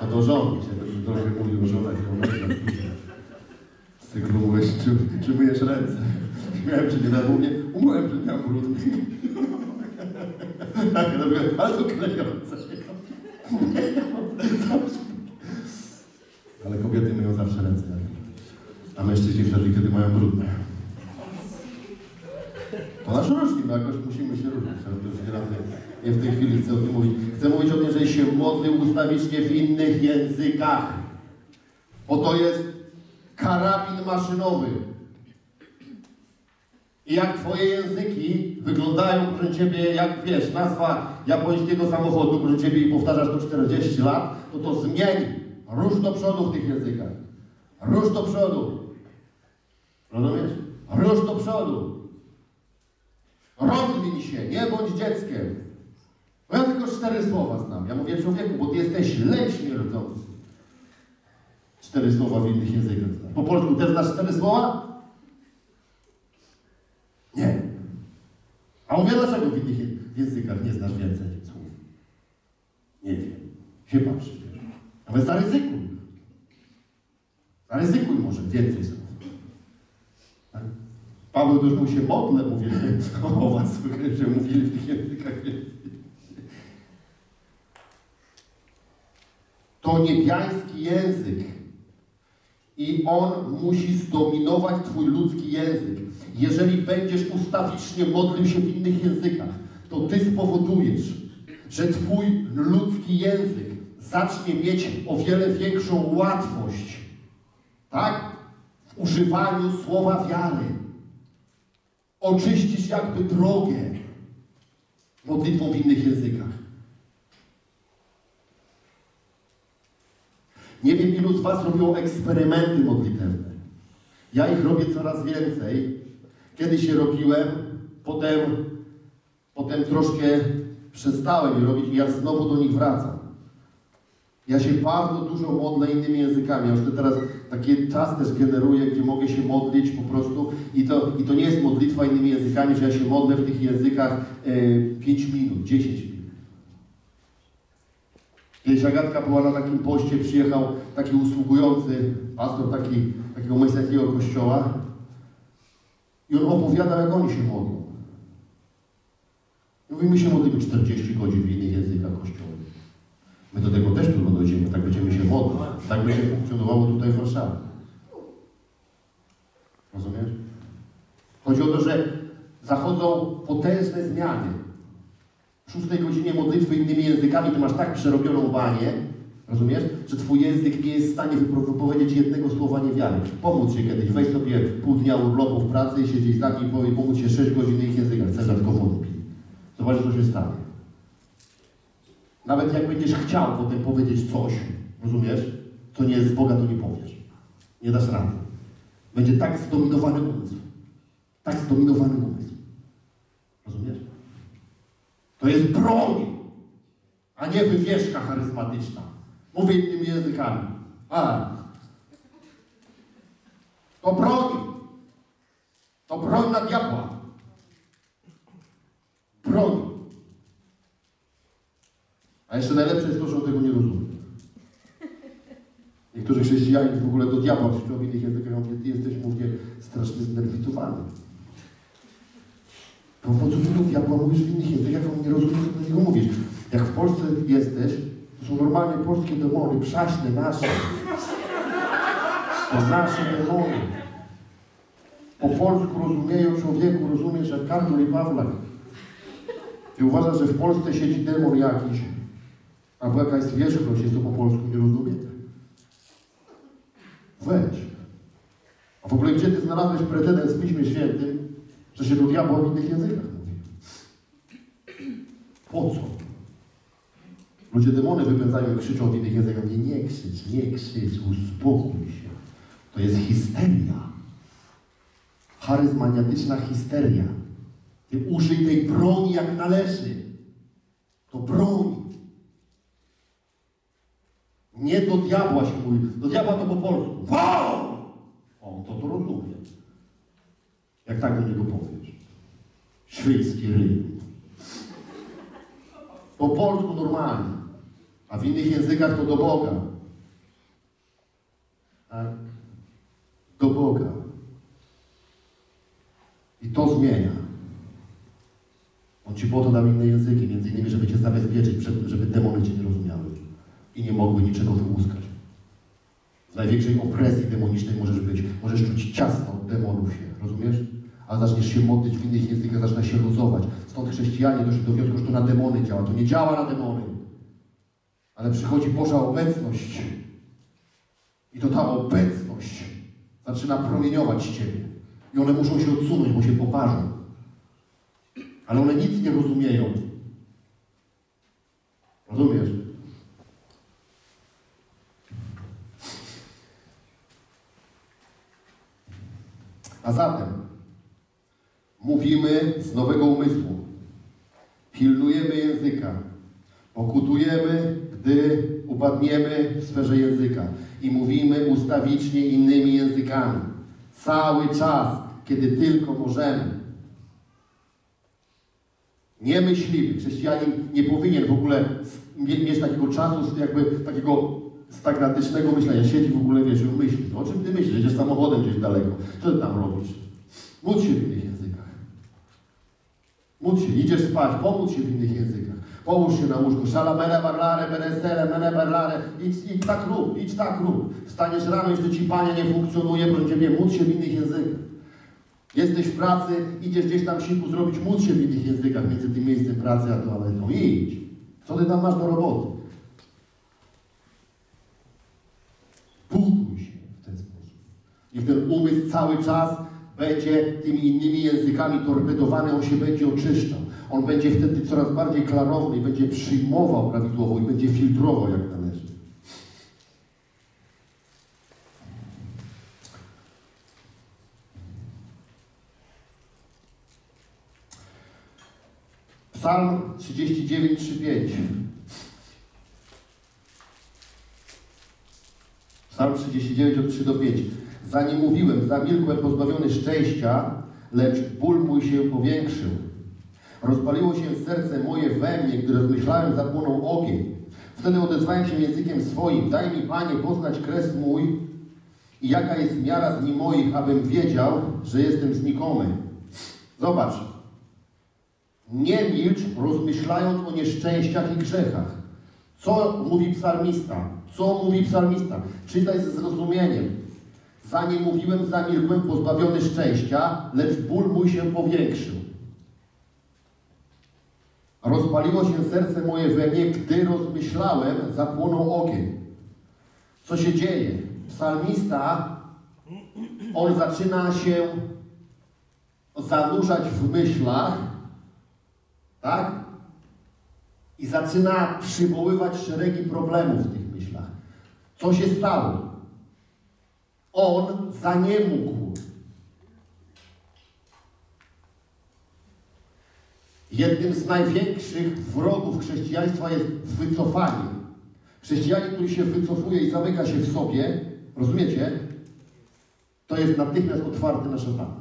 To do żony, się trochę mówił mężach. Z tego mówiłeś, czy, czy myjesz ręce? Śmiałem się nie mówię, umyłem, że miałem brudny. Tak, ale to klejące. Ale kobiety myją zawsze ręce. A mężczyźni wtedy, kiedy mają brudne. To nasz różni, no jakoś musimy się różnić. Ale nie w tej chwili chcę o tym mówić. Chcę mówić o tym, że się modlił ustawicznie w innych językach. Bo to jest karabin maszynowy. I jak Twoje języki wyglądają, proszę Ciebie, jak wiesz, nazwa japońskiego samochodu, proszę Ciebie, i powtarzasz to 40 lat, to to zmień. Rusz do przodu w tych językach. Rusz do przodu. Rozumiesz? Rusz do przodu. Rozwin się, nie bądź dzieckiem. Bo ja tylko cztery słowa znam. Ja mówię człowieku, bo ty jesteś leń śmierdzący. Cztery słowa w innych językach. Po polsku też znasz cztery słowa? Nie. A mówię, dlaczego w innych językach nie znasz więcej słów? Nie wiem. Się patrz. Nawet zaryzykuj. Zaryzykuj może więcej słów. Tak? Paweł też mu się modlę, mówię, o was, że mówili w tych językach więcej. To niebiański język i on musi zdominować twój ludzki język. Jeżeli będziesz ustawicznie modlił się w innych językach, to ty spowodujesz, że twój ludzki język zacznie mieć o wiele większą łatwość, tak? W używaniu słowa wiary. Oczyścisz jakby drogę modlitwą w innych językach. Nie wiem, ilu z Was robiło eksperymenty modlitewne. Ja ich robię coraz więcej. Kiedyś je robiłem, potem, potem troszkę przestałem je robić i ja znowu do nich wracam. Ja się bardzo dużo modlę innymi językami. Ja już teraz taki czas też generuję, gdzie mogę się modlić po prostu. I to, i to nie jest modlitwa innymi językami, że ja się modlę w tych językach e, 5 minut, 10 minut. Kiedyś Agatka była na takim poście, przyjechał taki usługujący pastor taki, takiego mojskiego kościoła i on opowiadał, jak oni się modlą. I mówi, się modlimy 40 godzin w innych językach kościołowych. My do tego też trudno dojdziemy, tak będziemy się modlić. Tak będzie funkcjonowało tutaj w Warszawie. Rozumiesz? Chodzi o to, że zachodzą potężne zmiany. W szóstej godzinie modlitwy innymi językami ty masz tak przerobioną banię, rozumiesz, że twój język nie jest w stanie wypowiedzieć jednego słowa niewiary. Pomóc się kiedyś, weź sobie pół dnia urlopu w pracy i siedzieć z nami i pomóc się 6 godzin w innych językach. Cezar tylko wątpi. Zobacz, co się stanie. Nawet jak będziesz chciał potem powiedzieć coś, rozumiesz, co nie jest z Boga, to nie powiesz. Nie dasz rady. Będzie tak zdominowany umysł. Tak zdominowany umysł. Rozumiesz? To jest broń, a nie wywieszka charyzmatyczna. Mówię innymi językami. A. To broń. To broń na diabła. Broń. A jeszcze najlepsze jest to, że on tego nie rozumie. Niektórzy chrześcijanie w ogóle do diabła krzyczą w innych językach, a mówię, ty jesteś, mówię, strasznie znerwicowany. To po co ty do diabła mówisz w innych językach, on nie rozumie, co do niego mówisz. Jak w Polsce jesteś, są normalnie polskie demony, przaśne, nasze. To nasze demony. Po polsku rozumieją człowieku, rozumiesz, jak Karol i Pawlak. Ty uważasz, że w Polsce siedzi demon jakiś, albo jakaś zwierzchność jest to po polsku, nie rozumie? Weź. A w ogóle gdzie ty znalazłeś precedens w Piśmie Świętym, że się do diabła w innych językach mówi? Po co? Ludzie demony wypędzają i krzyczą w innych językach. Nie, nie krzycz, nie krzycz, uspokój się. To jest histeria. Charyzmaniatyczna histeria. Ty użyj tej broni jak należy. To broń. Nie do diabła się mówi. Do diabła to po polsku. Wow! On to to rozumie. Jak tak do niego powiesz. Świejski ryj. Po polsku normalnie. A w innych językach to do Boga. Tak? Do Boga. I to zmienia. On ci po to dał inne języki, między innymi, żeby cię zabezpieczyć, żeby demony cię nie rozumiały i nie mogły niczego wyłuskać. W największej opresji demonicznej możesz być, możesz czuć ciasno od demonów się, rozumiesz? A zaczniesz się modlić w innych językach, zaczyna się luzować. Stąd chrześcijanie doszli do wniosku, że to na demony działa. To nie działa na demony. Ale przychodzi Boża obecność. I to ta obecność zaczyna promieniować Ciebie. I one muszą się odsunąć, bo się poparzą. Ale one nic nie rozumieją. Rozumiesz? A zatem mówimy z nowego umysłu. Pilnujemy języka. Pokutujemy, gdy upadniemy w sferze języka. I mówimy ustawicznie innymi językami. Cały czas, kiedy tylko możemy. Nie myślimy. Chrześcijanin nie powinien w ogóle mie- mieć takiego czasu, jakby takiego stagnatycznego myślenia. Siedzi w ogóle, wiesz, i myśli. O czym ty myślisz? Jedziesz samochodem gdzieś daleko. Co ty tam robisz? Módl się w innych językach. Módl się, idziesz spać, pomódl się w innych językach. Połóż się na łóżku. Szala mene barlare, mene sele, mene barlare. Idź, idź tak rób, idź tak rób. Wstaniesz rano, jeśli ci panie nie funkcjonuje, proszę Ciebie, módl się w innych językach. Jesteś w pracy, idziesz gdzieś tam siku zrobić, módl się w innych językach między tym miejscem pracy a toaletą. Idź. Co ty tam masz do roboty? Buduj się w ten sposób. I ten umysł cały czas będzie tymi innymi językami torpedowany, on się będzie oczyszczał. On będzie wtedy coraz bardziej klarowny i będzie przyjmował prawidłowo i będzie filtrował jak należy. Psalm 39, 3, 5. Psalm 39 od 3 do 5. Zanim mówiłem, zamilkłem pozbawiony szczęścia, lecz ból mój się powiększył. Rozpaliło się serce moje we mnie, gdy rozmyślałem, zapłonął ogień. Wtedy odezwałem się językiem swoim. Daj mi, Panie, poznać kres mój i jaka jest miara dni moich, abym wiedział, że jestem znikomy. Zobacz. Nie milcz, rozmyślając o nieszczęściach i grzechach. Co mówi psalmista? Co mówi psalmista? Czytaj ze zrozumieniem. Zanim mówiłem, zamilkłem, pozbawiony szczęścia, lecz ból mój się powiększył. Rozpaliło się serce moje we mnie, gdy rozmyślałem, zapłonął ogień. Co się dzieje? Psalmista, on zaczyna się zanurzać w myślach, tak? I zaczyna przywoływać szeregi problemów w tych myślach. Co się stało? On zaniemógł. Jednym z największych wrogów chrześcijaństwa jest wycofanie. Chrześcijanin, który się wycofuje i zamyka się w sobie, rozumiecie? To jest natychmiast otwarty na szatana.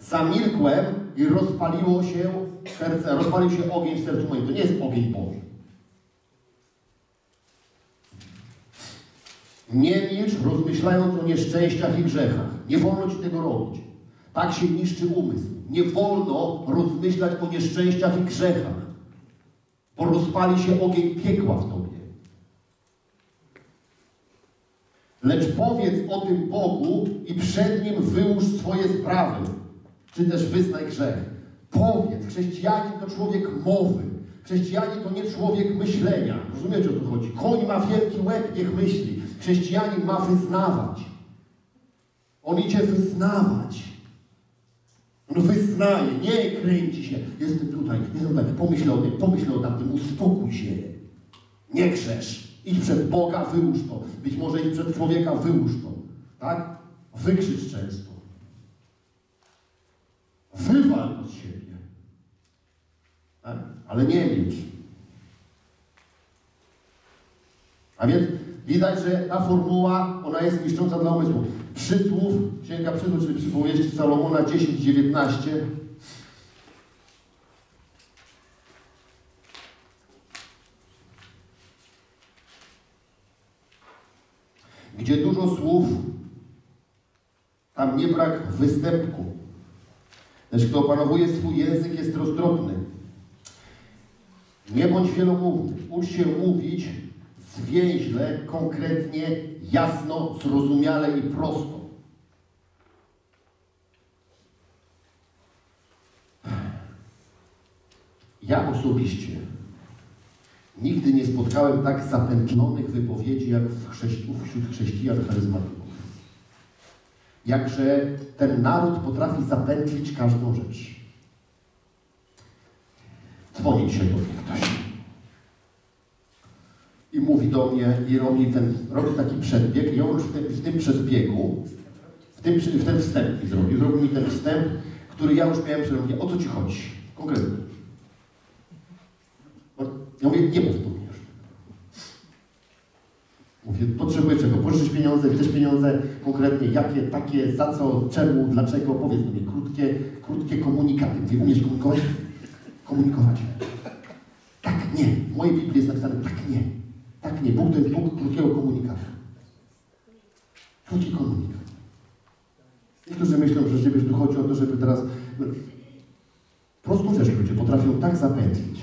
Zamilkłem i rozpaliło się serce, rozpalił się ogień w sercu moim. To nie jest ogień Boży. Nie milcz, rozmyślając o nieszczęściach i grzechach. Nie wolno ci tego robić. Tak się niszczy umysł. Nie wolno rozmyślać o nieszczęściach i grzechach, bo rozpali się ogień piekła w tobie. Lecz powiedz o tym Bogu i przed Nim wyłóż swoje sprawy, czy też wyznaj grzech. Powiedz, chrześcijanin to człowiek mowy. Chrześcijanin to nie człowiek myślenia. Rozumiecie o co chodzi? Koń ma wielki łeb, niech myśli. Chrześcijanin ma wyznawać. On idzie wyznawać. On wyznaje, nie kręci się. Jestem tutaj, jestem tutaj, pomyśl o tym, pomyśl o tamtym, uspokój się. Nie grzesz. Idź przed Boga, wyłóż to. Być może idź przed człowieka, wyłóż to. Tak? Wykrzycz często. Wywal z siebie. Tak? Ale nie milcz. A więc widać, że ta formuła, ona jest niszcząca dla umysłu. Przysłów, Księga Przysłów, czyli przypowieści Salomona 10-19. Gdzie dużo słów, tam nie brak występku. Lecz kto opanowuje swój język, jest roztropny. Nie bądź wielomówny. Ucz się mówić zwięźle, konkretnie, jasno, zrozumiale i prosto. Ja osobiście nigdy nie spotkałem tak zapętlonych wypowiedzi jak wśród chrześcijan charyzmatyków. Jakże ten naród potrafi zapętlić każdą rzecz. Dzwoni się do mnie ktoś i mówi do mnie i robi, ten, robi taki przedbieg i on już w tym, w tym przedbiegu, w, tym, w ten wstęp mi zrobił. Zrobił mi ten wstęp, który ja już miałem przed O co Ci chodzi? Konkretnie. Ja mówię, nie mów do mnie już. Mówię, potrzebuję czego? Pożyczyć pieniądze, chcesz pieniądze konkretnie, jakie, takie, za co, czemu, dlaczego? Powiedz mnie krótkie, krótkie komunikaty. Mówię, umiesz komunikować? Komunikować. Tak, nie. W mojej Biblii jest napisane tak, nie. Tak nie, Bóg to jest Bóg krótkiego komunikatu. Krótki komunikat. Niektórzy myślą, że wiesz, tu chodzi o to, żeby teraz... No, prostą rzecz ludzie potrafią tak zapętlić.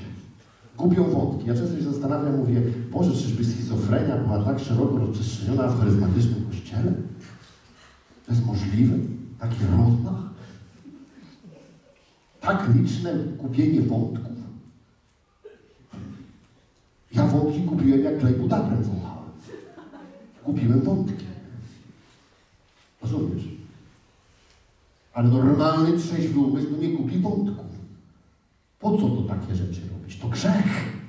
Gubią wątki. Ja często się zastanawiam, mówię, Boże, czyżby schizofrenia była tak szeroko rozprzestrzeniona w charyzmatycznym kościele? To jest możliwe? Taki rozmach? Tak liczne gubienie wątków? Ja wątki kupiłem jak klej budaprem wąchałem. Kupiłem wątki. Rozumiesz? Ale normalny, trzeźwy umysł nie kupi wątków. Po co to takie rzeczy robić? To grzech.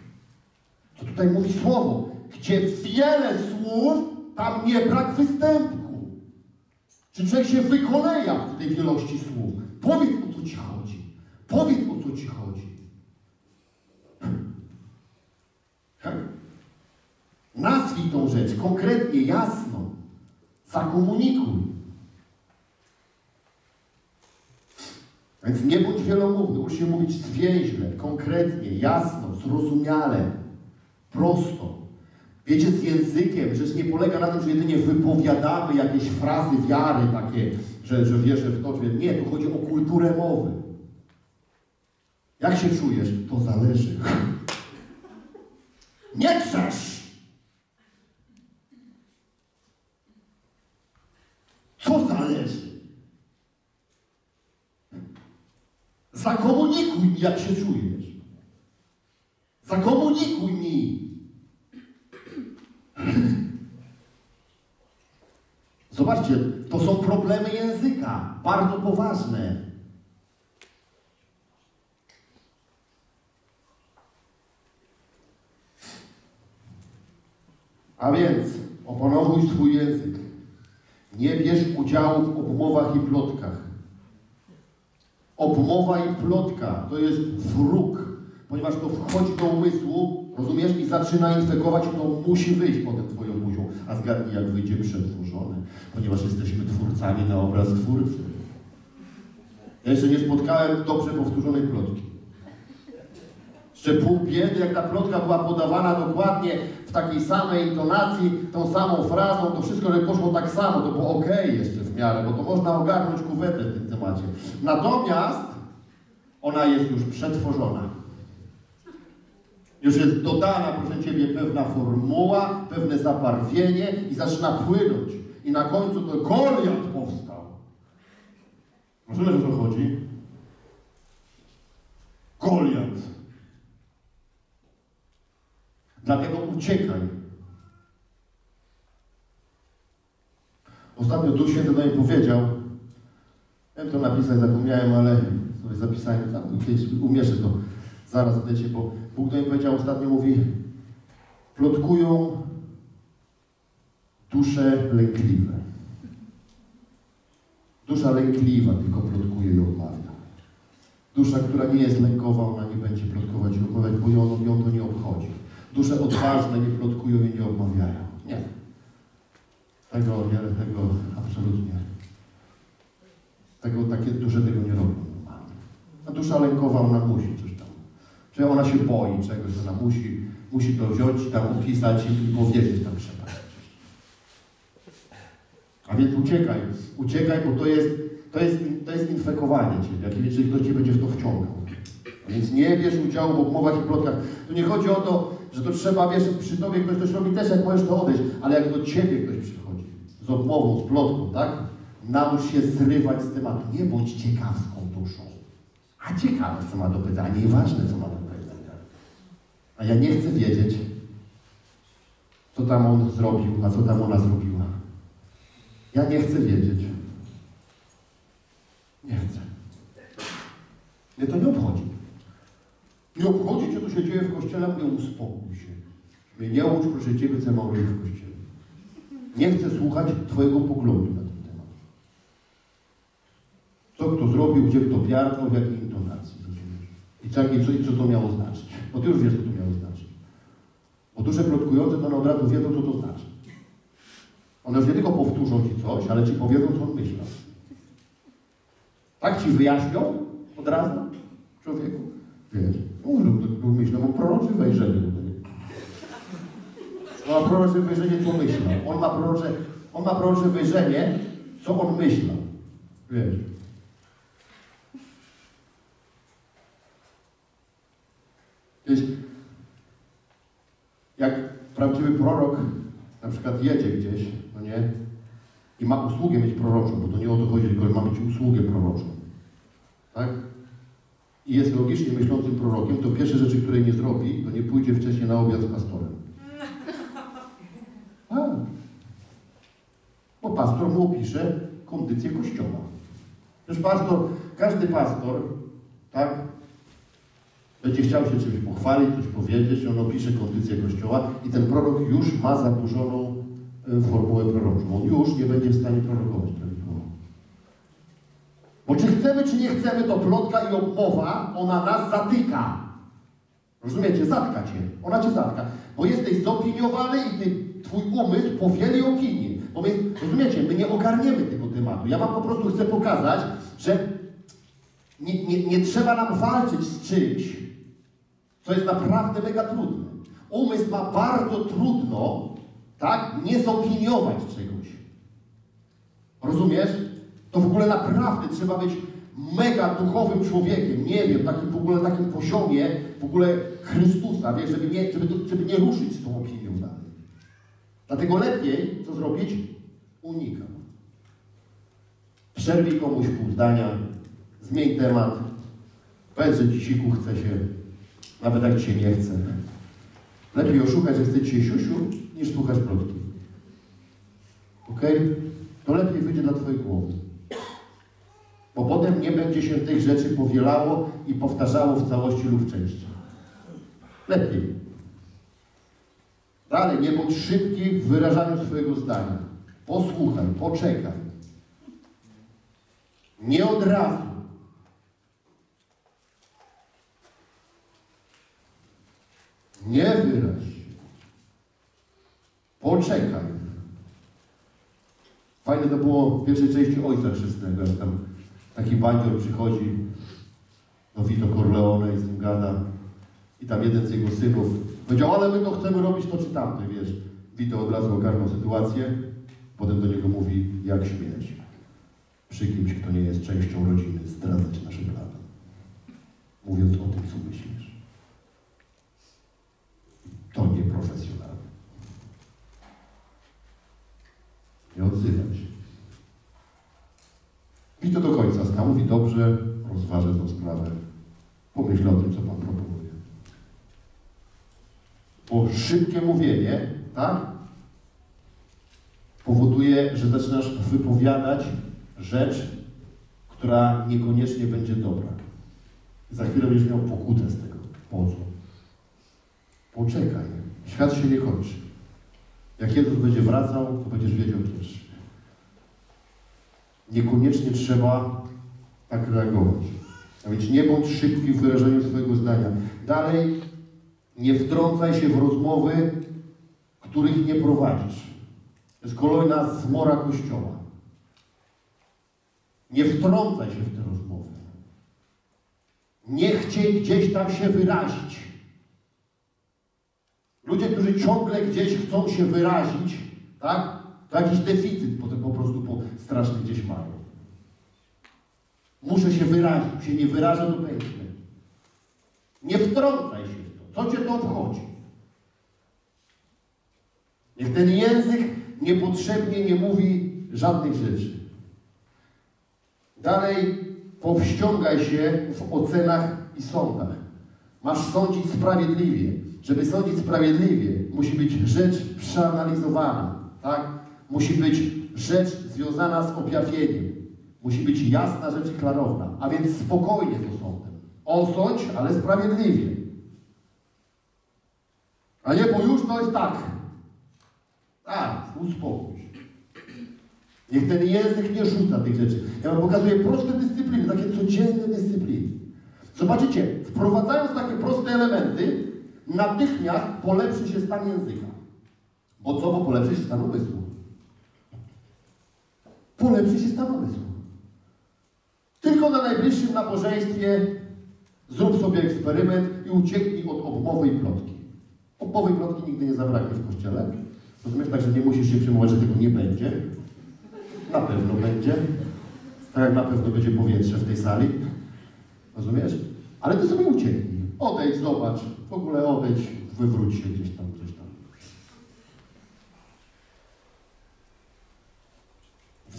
To tutaj mówi słowo. Gdzie wiele słów, tam nie brak występku. Czy człowiek się wykoleja w tej wielości słów? Powiedz, o co ci chodzi. Powiedz, o co ci chodzi. Nazwij tą rzecz konkretnie, jasno. Zakomunikuj. Więc nie bądź wielomówny, się mówić zwięźle, konkretnie, jasno, zrozumiale, prosto. Wiecie, z językiem, rzecz nie polega na tym, że jedynie wypowiadamy jakieś frazy wiary takie, że, że wierzę w to, że nie, tu chodzi o kulturę mowy. Jak się czujesz? To zależy. Nie trzesz! Co zależy? Zakomunikuj mi, jak się czujesz. Zakomunikuj mi. Zobaczcie, to są problemy języka, bardzo poważne. A więc opanowuj swój język. Nie bierz udziału w obmowach i plotkach. Obmowa i plotka to jest wróg, ponieważ to wchodzi do umysłu, rozumiesz, i zaczyna infekować, to musi wyjść potem Twoją buzią. A zgadnij, jak wyjdzie przetworzone, ponieważ jesteśmy twórcami na obraz Twórcy. Ja jeszcze nie spotkałem dobrze powtórzonej plotki. Jeszcze pół biedy, jak ta plotka była podawana dokładnie w takiej samej intonacji, tą samą frazą, to wszystko, że poszło tak samo, to było ok jeszcze w miarę, bo to można ogarnąć kuwetę w tym temacie. Natomiast ona jest już przetworzona. Już jest dodana, proszę Ciebie, pewna formuła, pewne zabarwienie i zaczyna płynąć. I na końcu to Goliat powstał. Rozumiesz, o co chodzi? Goliat. Dlatego uciekaj. Ostatnio Duch Święty do mnie powiedział, wiem to napisać, zapomniałem, ale sobie zapisałem, tam kiedyś to zaraz wiecie, bo Bóg do mnie powiedział ostatnio, mówi, plotkują dusze lękliwe. Dusza lękliwa tylko plotkuje i odmawia. Dusza, która nie jest lękowa, ona nie będzie plotkować i odmawiać, bo ją, ją to nie obchodzi. Dusze odważne nie plotkują i nie odmawiają. Nie. Tego, nie, tego absolutnie. Tego, takie dusze tego nie robią. A dusza lękowa, ona musi coś tam. Czy ona się boi czegoś, ona musi, musi to wziąć tam upisać i powiedzieć tam trzeba. A więc uciekaj, uciekaj, bo to jest, to jest, to jest infekowanie Ciebie, jeżeli ktoś Cię będzie w to wciągał. A więc nie bierz udziału w obmowach i plotkach. Tu nie chodzi o to, że to trzeba, wiesz, przy Tobie ktoś coś robi też, jak możesz to odejść, ale jak do Ciebie ktoś przychodzi z obmową, z plotką, tak? Naucz się zrywać z tematu. Nie bądź ciekawską duszą. A ciekawe, co ma do powiedzenia, nieważne, co ma do powiedzenia. A ja nie chcę wiedzieć, co tam on zrobił, a co tam ona zrobiła. Ja nie chcę wiedzieć. Nie chcę. Mnie to nie obchodzi. Nie obchodzi Cię, co się dzieje w kościele, mówię, uspokój się. Mnie nie ucz, proszę Ciebie, co mam w kościele. Nie chcę słuchać Twojego poglądu na ten temat. Co kto zrobił, gdzie kto piarknął, w jakiej intonacji? I tak, i co, i co to miało znaczyć. Bo Ty już wiesz, co to miało znaczyć. Bo dusze plotkujące to one od razu wiedzą, co to znaczy. One już nie tylko powtórzą Ci coś, ale Ci powiedzą, co on myślał. Tak Ci wyjaśnią od razu, człowieku? Wiesz, no, myślą o proroczym wejrzeniu. On ma prorocze wejrzenie, co myślał. On ma prorocze, on ma wejrzenie, co on myślał. Wiesz. Wiesz, jak prawdziwy prorok na przykład jedzie gdzieś, no nie, i ma usługę mieć proroczą, bo to nie o to chodzi, tylko ma mieć usługę proroczą. Tak? I jest logicznie myślącym prorokiem, to pierwsze rzeczy, które nie zrobi, to nie pójdzie wcześniej na obiad z pastorem. A. Bo pastor mu opisze kondycję kościoła. Przecież pastor, każdy pastor, tak, będzie chciał się czymś pochwalić, coś powiedzieć, on opisze kondycję kościoła i ten prorok już ma zaburzoną e, formułę proroczą. On już nie będzie w stanie prorokować. Bo czy chcemy, czy nie chcemy, to plotka i obmowa, ona nas zatyka. Rozumiecie? Zatka cię. Ona cię zatka. Bo jesteś zopiniowany i ty, twój umysł powieli opinię. Bo my, rozumiecie, my nie ogarniemy tego tematu. Ja wam po prostu chcę pokazać, że nie, nie, nie trzeba nam walczyć z czymś, co jest naprawdę mega trudne. Umysł ma bardzo trudno, tak, nie zopiniować czegoś. Rozumiesz? To w ogóle naprawdę trzeba być mega duchowym człowiekiem, nie wiem, takim w ogóle takim poziomie w ogóle Chrystusa, wiesz, żeby nie, żeby, żeby nie ruszyć z tą opinią dalej. Dlatego lepiej, co zrobić? Unikam. Przerwij komuś pół zdania, zmień temat, powiedz, że dzisiku chce się, nawet jak ci się nie chce. Lepiej oszukać, że chce ci się siusiu, niż słuchać plotki. Okej? To lepiej wyjdzie dla twojej głowy. Bo potem nie będzie się tych rzeczy powielało i powtarzało w całości lub części. Lepiej. Dalej, nie bądź szybki w wyrażaniu swojego zdania. Posłuchaj, poczekaj. Nie od razu. Nie wyraź. Poczekaj. Fajne to było w pierwszej części Ojca Chrzestnego, jak tam taki bandzior przychodzi do Vito Corleone i z nim gada. I tam jeden z jego synów powiedział, ale my to chcemy robić to czy tamte, wiesz. Vito od razu ogarnął sytuację, potem do niego mówi, jak śmieć przy kimś, kto nie jest częścią rodziny, zdradzać nasze plany. Mówiąc o tym, co myślisz. To nieprofesjonalne. Nie odzywaj się. I to do końca stał. Mówi, dobrze, rozważę tę sprawę. Pomyślę o tym, co Pan proponuje. Bo szybkie mówienie, tak? Powoduje, że zaczynasz wypowiadać rzecz, która niekoniecznie będzie dobra. Za chwilę będziesz miał pokutę z tego. Po co? Poczekaj. Świat się nie kończy. Jak Jezus będzie wracał, to będziesz wiedział też. Niekoniecznie trzeba tak reagować. A więc nie bądź szybki w wyrażeniu swojego zdania. Dalej, nie wtrącaj się w rozmowy, których nie prowadzisz. To jest kolejna zmora Kościoła. Nie wtrącaj się w te rozmowy. Nie chciej gdzieś tam się wyrazić. Ludzie, którzy ciągle gdzieś chcą się wyrazić, tak? To jakiś deficyt po prostu po strasznie gdzieś mają. Muszę się wyrazić, się nie wyrażę, to będzie. Nie wtrącaj się w to. Co cię to obchodzi? Niech ten język niepotrzebnie nie mówi żadnych rzeczy. Dalej, powściągaj się w ocenach i sądach. Masz sądzić sprawiedliwie. Żeby sądzić sprawiedliwie, musi być rzecz przeanalizowana, tak? Musi być rzecz związana z objawieniem. Musi być jasna rzecz i klarowna. A więc spokojnie z sądem. Osądź, ale sprawiedliwie. A nie, bo już to jest tak. Tak, uspokój się. Niech ten język nie rzuca tych rzeczy. Ja wam pokazuję proste dyscypliny, takie codzienne dyscypliny. Zobaczycie, wprowadzając takie proste elementy, natychmiast polepszy się stan języka. Bo co? Bo polepszy się stan umysłu. Polepszy się stan umysłu. Tylko na najbliższym nabożeństwie zrób sobie eksperyment i ucieknij od obmowy i plotki. Obmowy i plotki nigdy nie zabraknie w kościele. Rozumiesz? Także nie musisz się przejmować, że tego nie będzie. Na pewno będzie. Tak jak na pewno będzie powietrze w tej sali. Rozumiesz? Ale ty sobie ucieknij. Odejdź, zobacz. W ogóle odejdź, wywróć się gdzieś tam, gdzieś tam.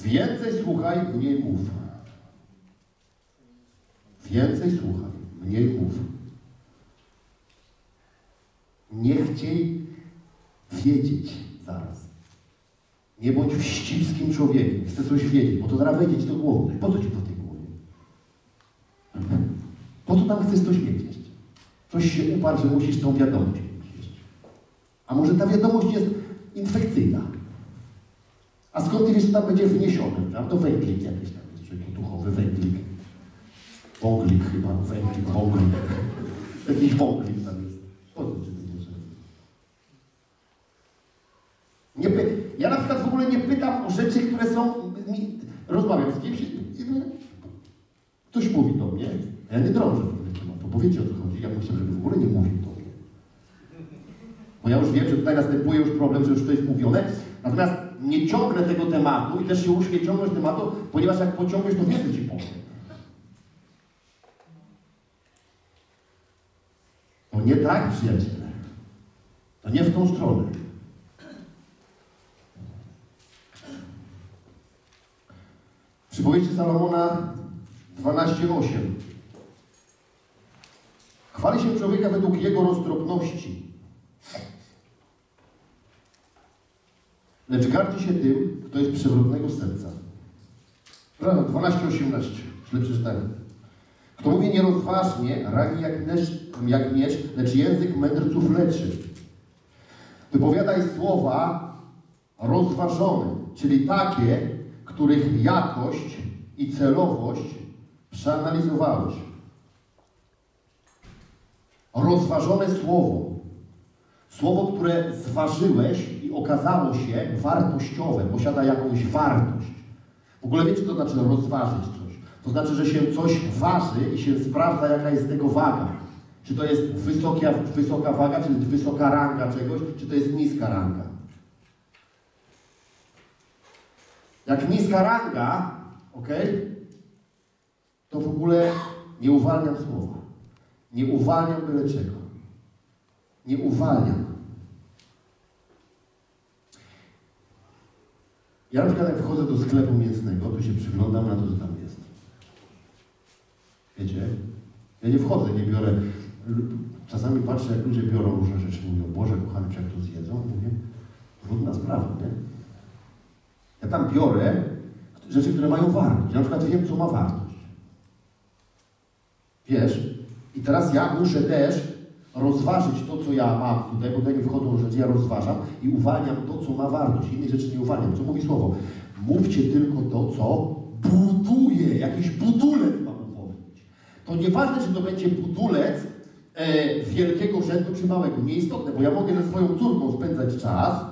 Więcej słuchaj, mniej mów. Więcej słuchaj, mniej mów. Nie chciej wiedzieć zaraz. Nie bądź wścibskim człowiekiem. Chcę coś wiedzieć, bo to zaraz wejdzie ci do głowy. Po co ci to tej głowie? Po co tam chcesz coś wiedzieć? Coś się uparł, że musisz tą wiadomość mieć. A może ta wiadomość jest infekcyjna? A skąd co tam będzie wniesione? Tam to węglik jakiś tam jest, czyli duchowy węglik. Wąglik chyba, węglik, wąglik. Jakiś wąglik tam jest. Po potrzebne? Nie. Ja na przykład w ogóle nie pytam o rzeczy, które są... Mi... Rozmawiam z kimś i ktoś mówi do mnie, ja nie drążę tego tematu, bo wiecie o co chodzi. Ja myślę, żeby w ogóle nie mówił do mnie. Bo ja już wiem, że tutaj następuje już problem, że już to jest mówione. Natomiast nie ciągnę tego tematu i też się uczę nie ciągnąć tematu, ponieważ jak pociągniesz, to więcej ci powiem. To nie tak, przyjaciele. To nie w tą stronę. Przypowieści Salomona 12:8. Chwali się człowieka według jego roztropności. Lecz gardzi się tym, kto jest przewrotnego serca. Prawda, 12:18. Źle przeczytałem. Kto mówi nierozważnie, rani jak, nesz, jak miecz, lecz język mędrców leczy. Wypowiadaj słowa rozważone, czyli takie, których jakość i celowość przeanalizowałeś. Rozważone słowo. Słowo, które zważyłeś okazało się wartościowe, posiada jakąś wartość. W ogóle wiecie, co to znaczy rozważyć coś? To znaczy, że się coś waży i się sprawdza, jaka jest tego waga. Czy to jest wysoka, wysoka waga, czy wysoka ranga czegoś, czy to jest niska ranga. Jak niska ranga, ok, to w ogóle nie uwalniam słowa. Nie uwalniam byle czego. Nie uwalniam. Ja na przykład jak wchodzę do sklepu mięsnego, to się przyglądam na to, co tam jest. Wiecie? Ja nie wchodzę, nie biorę. Czasami patrzę, jak ludzie biorą różne rzeczy, mówią, Boże kochany, czy jak to zjedzą? Mówię, trudna sprawa, nie? Ja tam biorę rzeczy, które mają wartość. Ja na przykład wiem, co ma wartość. Wiesz? I teraz ja muszę też rozważyć to, co ja mam tutaj, bo tutaj mi wchodzą rzeczy, ja rozważam i uwalniam to, co ma wartość. Innych rzeczy nie uwalniam. Co mówi słowo? Mówcie tylko to, co buduje. Jakiś budulec mam powiedzieć. To nieważne, czy to będzie budulec e, wielkiego rzędu, czy małego. Nieistotne, bo ja mogę ze swoją córką spędzać czas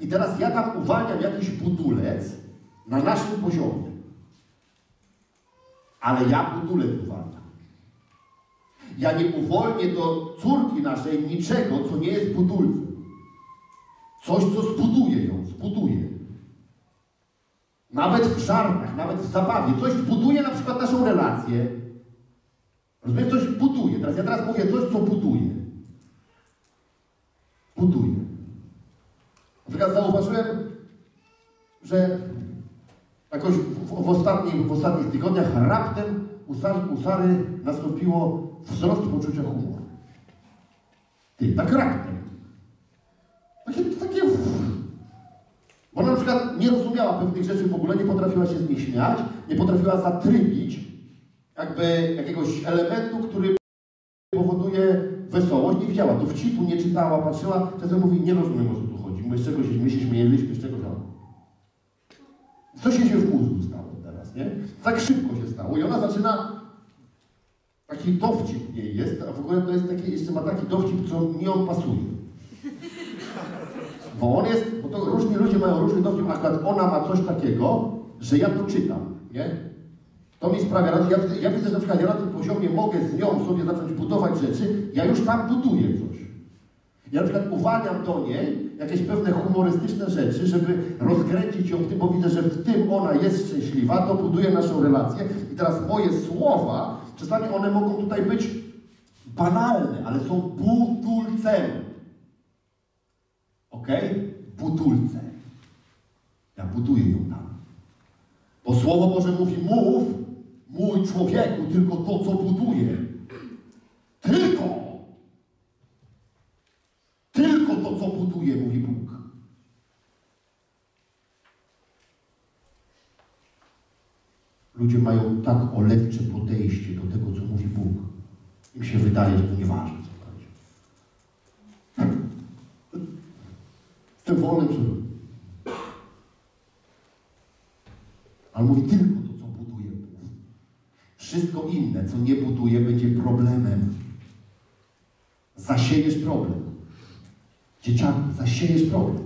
i teraz ja tam uwalniam jakiś budulec na naszym poziomie. Ale ja budulec uwalniam. Ja nie uwolnię do córki naszej niczego, co nie jest budulcem. Coś, co zbuduje ją, zbuduje. Nawet w żartach, nawet w zabawie. Coś zbuduje na przykład naszą relację. Rozumiesz? Coś buduje. Teraz ja teraz mówię coś, co buduje. Buduje. Na przykład zauważyłem, że jakoś w, w, ostatnich, w ostatnich tygodniach raptem u Sary, u Sary nastąpiło wzrost poczucia humoru. Ty, tak raptem. Takie, takie... Bo ona na przykład nie rozumiała pewnych rzeczy w ogóle, nie potrafiła się z nich śmiać, nie potrafiła zatrybić jakby jakiegoś elementu, który powoduje wesołość, nie widziała dowcipu, nie czytała, patrzyła, czasem mówi, nie rozumiem o co tu chodzi, my z czegoś my się śmieliśmy, z czegoś Co się się w mózgu stało teraz, nie? Tak szybko się stało i ona zaczyna Taki dowcip w niej jest, a w ogóle to jest taki, jeszcze ma taki dowcip, co mi on pasuje. Bo on jest, bo to różni ludzie mają różny dowcip, akurat ona ma coś takiego, że ja to czytam, nie? To mi sprawia, ja, ja widzę, że na przykład ja na tym poziomie mogę z nią sobie zacząć budować rzeczy, ja już tam buduję coś. Ja na przykład uwalniam do niej jakieś pewne humorystyczne rzeczy, żeby rozkręcić ją w tym, bo widzę, że w tym ona jest szczęśliwa, to buduje naszą relację. I teraz moje słowa, czasami one mogą tutaj być banalne, ale są budulcem. Ok? Budulce. Ja buduję ją tam. Bo Słowo Boże mówi, mów, mój człowieku, tylko to, co buduje. Tylko tylko to, co buduje, mówi Bóg. Ludzie mają tak olewcze podejście do tego, co mówi Bóg. Im się wydaje, że to nieważne, co chodzi. Jestem wolny przy Ale mówi tylko to, co buduje Bóg. Wszystko inne, co nie buduje, będzie problemem. Zasiejesz problem. Dzieciaki, zasiejesz problem.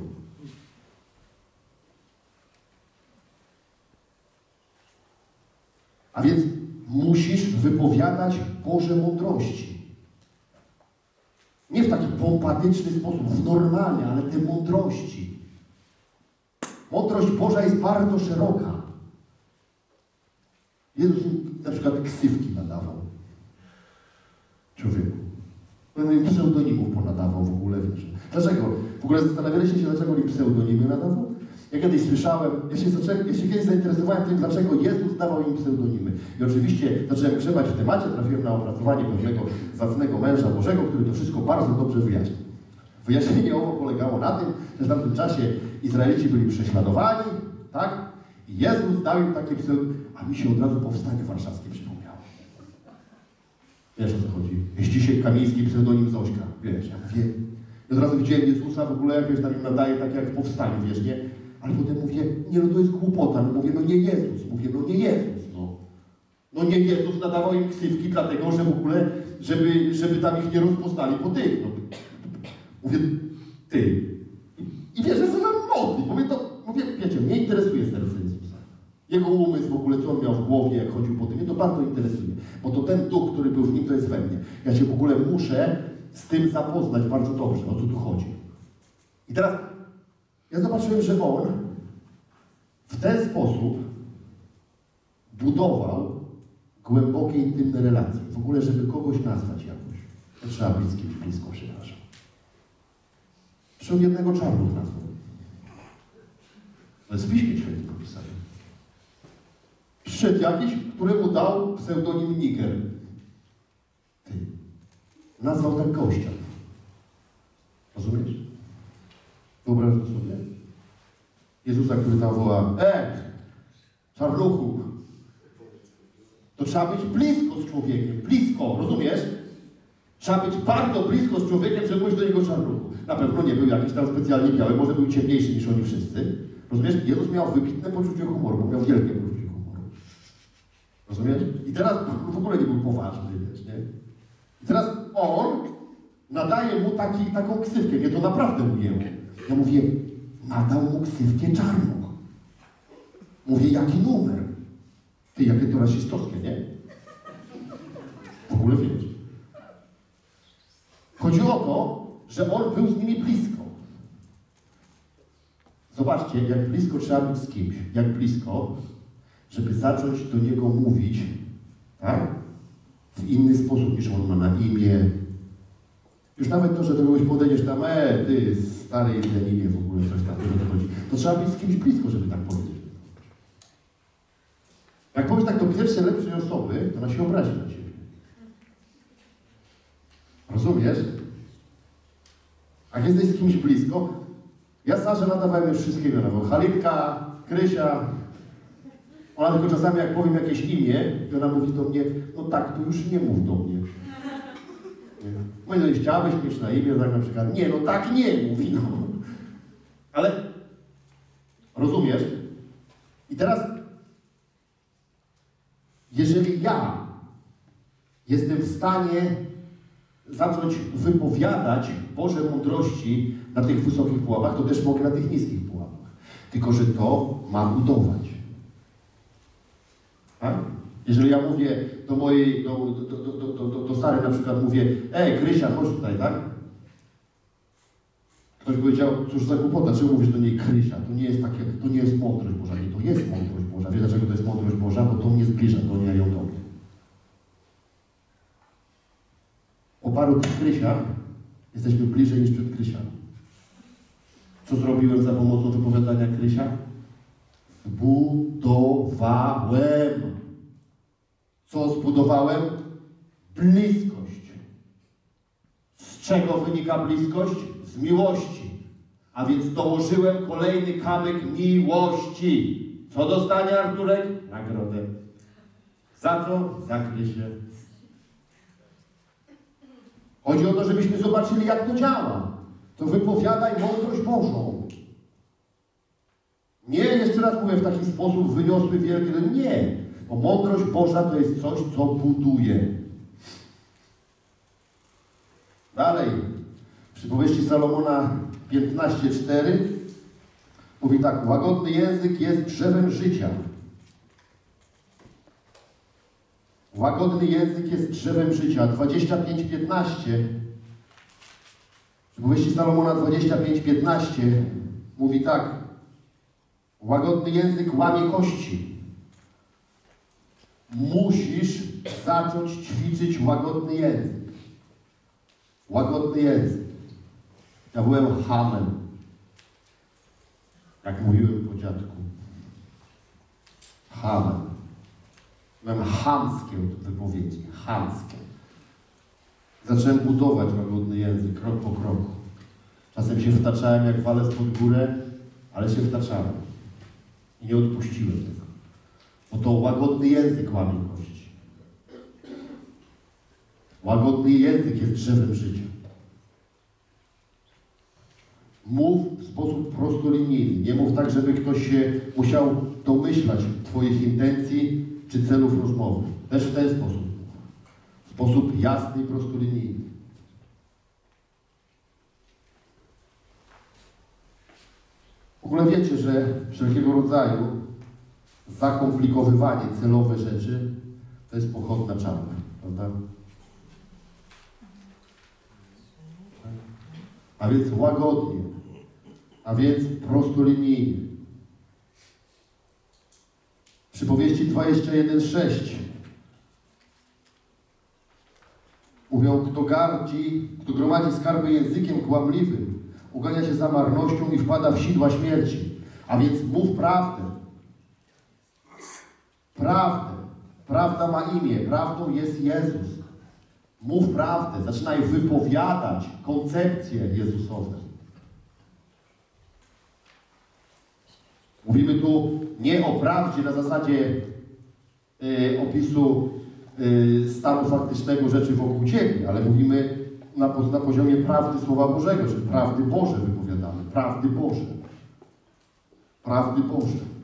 A więc musisz wypowiadać Boże mądrości. Nie w taki pompatyczny sposób, w normalny, ale te mądrości. Mądrość Boża jest bardzo szeroka. Jezus na przykład ksywki nadawał. Człowieku. Pseudonimów ponadawał w ogóle, wiesz. Dlaczego? W ogóle zastanawialiście się, dlaczego mi pseudonimy nadawał? Ja kiedyś słyszałem, ja się, ja się kiedyś zainteresowałem tym, dlaczego Jezus dawał im pseudonimy. I oczywiście zacząłem grzebać w temacie, trafiłem na opracowanie pewnego zacnego męża Bożego, który to wszystko bardzo dobrze wyjaśnił. Wyjaśnienie owo polegało na tym, że w tamtym czasie Izraelici byli prześladowani, tak? I Jezus dał im takie pseudonimy, a mi się od razu powstanie warszawskie przypomniało. Wiesz o co chodzi? Jest dzisiaj kamiński pseudonim Zośka, wiesz, ja mówię, i od razu widziałem Jezusa, w ogóle jakieś tam im nadaje, tak jak w powstaniu, wiesz, nie? Ale potem mówię, nie no to jest głupota, no mówię, no nie Jezus, mówię, no nie Jezus, no. No nie Jezus nadawał im ksywki dlatego, że w ogóle, żeby, żeby tam ich nie rozpoznali po tych, no. Mówię, ty. I, wiesz, że sobie modli, mówię, to, mówię, wiecie, mnie interesuje serce Jezusa. Jego umysł w ogóle, co on miał w głowie, jak chodził po tym, mnie to bardzo interesuje. Bo to ten duch, który był w nim, to jest we mnie. Ja się w ogóle muszę z tym zapoznać bardzo dobrze, o co tu chodzi. I teraz ja zobaczyłem, że on w ten sposób budował głębokie, intymne relacje. W ogóle, żeby kogoś nazwać jakoś, to trzeba być z kimś blisko, przepraszam. Przy jednego czarnów nazwał. To jest w Piśmie Świętym napisane. Przyszedł jakiś, któremu dał pseudonim Niger. Ty. Nazwał tak gościa. Rozumiesz? Wyobraź to sobie. Jezusa, który tam woła, e, czarnuchu. To trzeba być blisko z człowiekiem, blisko, rozumiesz? Trzeba być bardzo blisko z człowiekiem, żeby mówić do niego czarnuchu. Na pewno nie był jakiś tam specjalnie biały, może był ciemniejszy niż oni wszyscy. Rozumiesz? Jezus miał wybitne poczucie humoru, bo miał wielkie poczucie humoru. Rozumiesz? I teraz w ogóle nie był poważny, wiesz, nie? I teraz on nadaje mu taki, taką ksywkę. Mnie to naprawdę ujęło. Ja mówię, nadał mu ksywkę czarną. Mówię, jaki numer? Ty, jakie to rasistowskie, nie? W ogóle wiesz. Chodzi o to, że on był z nimi blisko. Zobaczcie, jak blisko trzeba być z kimś. Jak blisko, żeby zacząć do niego mówić, tak? W inny sposób niż on ma na imię. Już nawet to, że do kogoś podejdziesz tam, e, ty, stary Leninie, w ogóle coś to chodzi. To trzeba być z kimś blisko, żeby tak powiedzieć. Jak powiesz tak do pierwszej lepszej osoby, to ona się obrazi na ciebie. Rozumiesz? Jak jesteś z kimś blisko, ja Sarze nadawałem już wszystkie imiona. Halitka, Krysia. Ona tylko czasami jak powiem jakieś imię, i ona mówi do mnie, no tak, to już nie mów do mnie. Nie. Mówię, no mieć na imię, tak na przykład, nie, no tak nie mówi, no. Ale rozumiesz? I teraz, jeżeli ja jestem w stanie zacząć wypowiadać Boże mądrości na tych wysokich pułapach, to też mogę na tych niskich pułapach. Tylko, że to ma budować. Tak? Jeżeli ja mówię do mojej, do, do, do, do, do, starej na przykład mówię, ej, Krysia, chodź tutaj, tak? Ktoś powiedział, cóż za głupota, czemu mówisz do niej Krysia? To nie jest takie, to nie jest mądrość Boża. Nie, to jest mądrość Boża. Wiesz dlaczego to jest mądrość Boża? Bo to mnie zbliża do niej, a ją do mnie. Po paru Krysiach jesteśmy bliżej niż przed Krysiami. Co zrobiłem za pomocą wypowiadania Krysia? Zbudowałem. Co zbudowałem? Bliskość. Z czego wynika bliskość? Z miłości. A więc dołożyłem kolejny kamyk miłości. Co dostanie Arturek? Nagrodę. Za co? Za Krysię. Chodzi o to, żebyśmy zobaczyli, jak to działa. To wypowiadaj mądrość Bożą. Nie, jeszcze raz mówię, w taki sposób wyniosły wielkie. No nie. Bo mądrość Boża to jest coś, co buduje. Dalej. Przypowieści Salomona 15:4 mówi tak: Łagodny język jest drzewem życia. Łagodny język jest drzewem życia. 25:15 Przypowieści Salomona 25:15 mówi tak: Łagodny język łamie kości. Musisz zacząć ćwiczyć łagodny język. Łagodny język. Ja byłem hamem. Jak mówiłem po dziadku. Hamem. Byłem chamskie od wypowiedzi. Chamskie. Zacząłem budować łagodny język, krok po kroku. Czasem się wtaczałem jak walec pod górę, ale się wtaczałem. I nie odpuściłem. Bo to łagodny język łamie kości. Łagodny język jest drzewem życia. Mów w sposób prostolinijny. Nie mów tak, żeby ktoś się musiał domyślać Twoich intencji czy celów rozmowy. Też w ten sposób. W sposób jasny i prostolinijny. W ogóle wiecie, że wszelkiego rodzaju zakomplikowywanie celowe rzeczy to jest pochodna czarna, prawda? A więc łagodnie, a więc prostolinijnie. Przypowieści 21.6 mówią, kto gardzi, kto gromadzi skarby językiem kłamliwym, ugania się za marnością i wpada w sidła śmierci. A więc mów prawdę. Prawdę. Prawda ma imię. Prawdą jest Jezus. Mów prawdę. Zaczynaj wypowiadać koncepcje Jezusowe. Mówimy tu nie o prawdzie na zasadzie y, opisu y, stanu faktycznego rzeczy wokół Ciebie, ale mówimy na, na poziomie prawdy Słowa Bożego, że prawdy Boże wypowiadamy. Prawdy Boże. Prawdy Boże.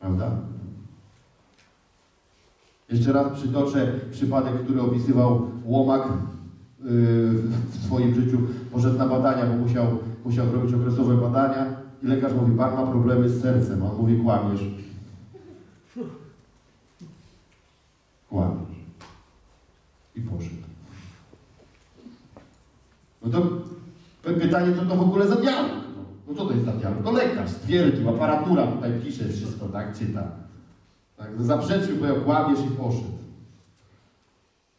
Prawda? Jeszcze raz przytoczę przypadek, który opisywał Łomak yy, w swoim życiu. Poszedł na badania, bo musiał, musiał robić okresowe badania i lekarz mówi, pan ma problemy z sercem. On mówi, kłamiesz. Kłamiesz. I poszedł. No to pytanie, co to w ogóle za dialog? No, co to jest za dialog? To lekarz stwierdził, aparatura tutaj pisze wszystko, tak, czyta. Tak, no zaprzeczył, powiedział, kłamiesz i poszedł.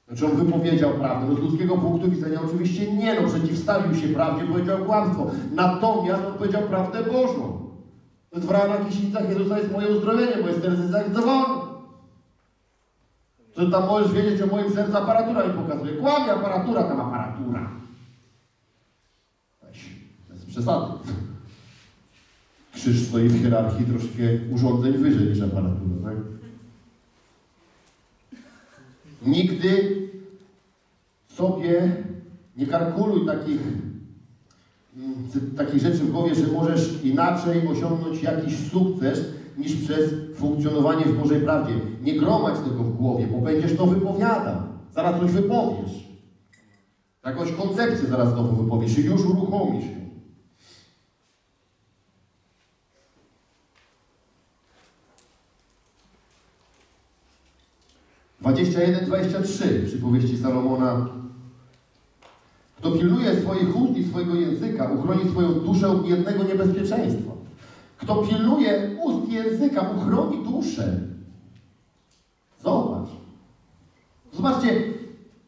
Znaczy on wypowiedział prawdę. No z ludzkiego punktu widzenia oczywiście nie, no przeciwstawił się prawdzie, powiedział kłamstwo. Natomiast on powiedział prawdę Bożą. W ramach Kisińcach Jezusa jest moje uzdrowienie, moje serce jest jak dzwon. Tam możesz wiedzieć o moim sercu? Aparatura mi pokazuje. Kłamie aparatura, tam aparatura. Weź, jest przesady. Krzyż stoi w hierarchii troszkę urządzeń wyżej niż aparatura, tak? Nigdy sobie nie kalkuluj takich, mm, takich rzeczy w głowie, że możesz inaczej osiągnąć jakiś sukces niż przez funkcjonowanie w Bożej prawdzie. Nie gromadź tego w głowie, bo będziesz to wypowiadał. Zaraz coś wypowiesz. Jakąś koncepcję zaraz znowu wypowiesz i już uruchomisz ją. Dwadzieścia jeden, dwadzieścia trzy przypowieści Salomona. Kto pilnuje swoich ust i swojego języka, uchroni swoją duszę od jednego niebezpieczeństwa. Kto pilnuje ust i języka, uchroni duszę. Zobacz. Zobaczcie,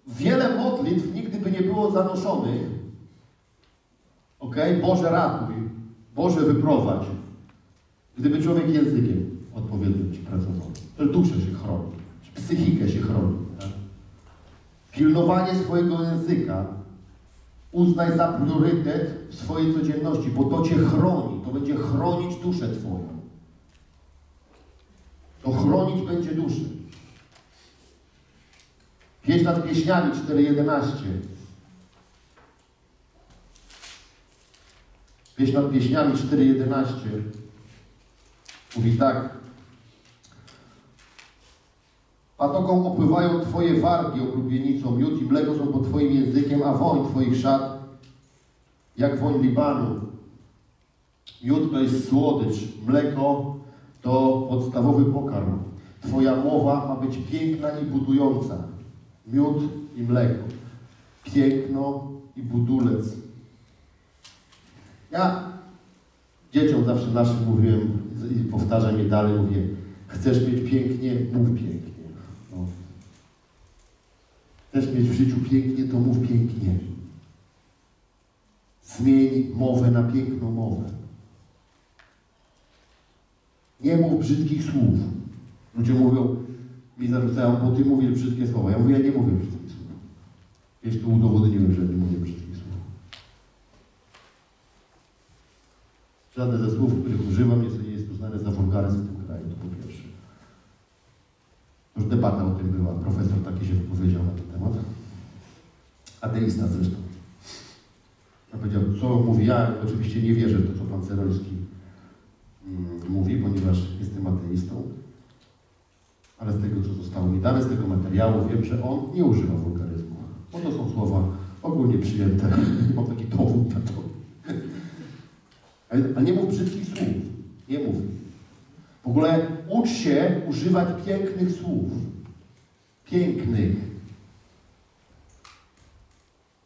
wiele modlitw nigdy by nie było zanoszonych. Ok? Boże ratuj, Boże wyprowadź. Gdyby człowiek językiem odpowiednio ci pracował. Duszę się chroni, psychikę się chroni. Tak? Pilnowanie swojego języka uznaj za priorytet w swojej codzienności, bo to Cię chroni, to będzie chronić duszę Twoją. To chronić będzie duszę. Pieśń nad pieśniami 4.11. Pieśń nad pieśniami 4.11 mówi tak. Patoką opływają Twoje wargi, okrupienicą, miód i mleko są pod Twoim językiem, a woń Twoich szat jak woń Libanu. Miód to jest słodycz, mleko to podstawowy pokarm. Twoja mowa ma być piękna i budująca. Miód i mleko. Piękno i budulec. Ja Dzieciom zawsze naszym mówiłem i powtarzam je dalej, mówię, chcesz mieć pięknie, mów pięknie. Chcesz mieć w życiu pięknie, to mów pięknie. Zmień mowę na piękną mowę. Nie mów brzydkich słów. Ludzie mówią, mi zarzucają, bo ty mówisz brzydkie słowa. Ja mówię, ja nie mówię brzydkich słów. Jeśli tu udowodniłem, że nie mówię brzydkich słów. Żadne ze słów, których używam, nie jest uznane za wulgaryzm w tym kraju, to po pierwsze. Już debata o tym była, profesor taki się wypowiedział na ten temat. Ateista zresztą. Ja powiedział, co mówi ja, oczywiście nie wierzę w to, co pan Cerolski mm, mówi, ponieważ jestem ateistą, ale z tego, co zostało mi dane, z tego materiału, wiem, że on nie używa wulgaryzmu. Bo to są słowa ogólnie przyjęte. Mam taki dowód na to. Ale nie mów brzydkich słów. Nie mów. W ogóle ucz się używać pięknych słów. Pięknych.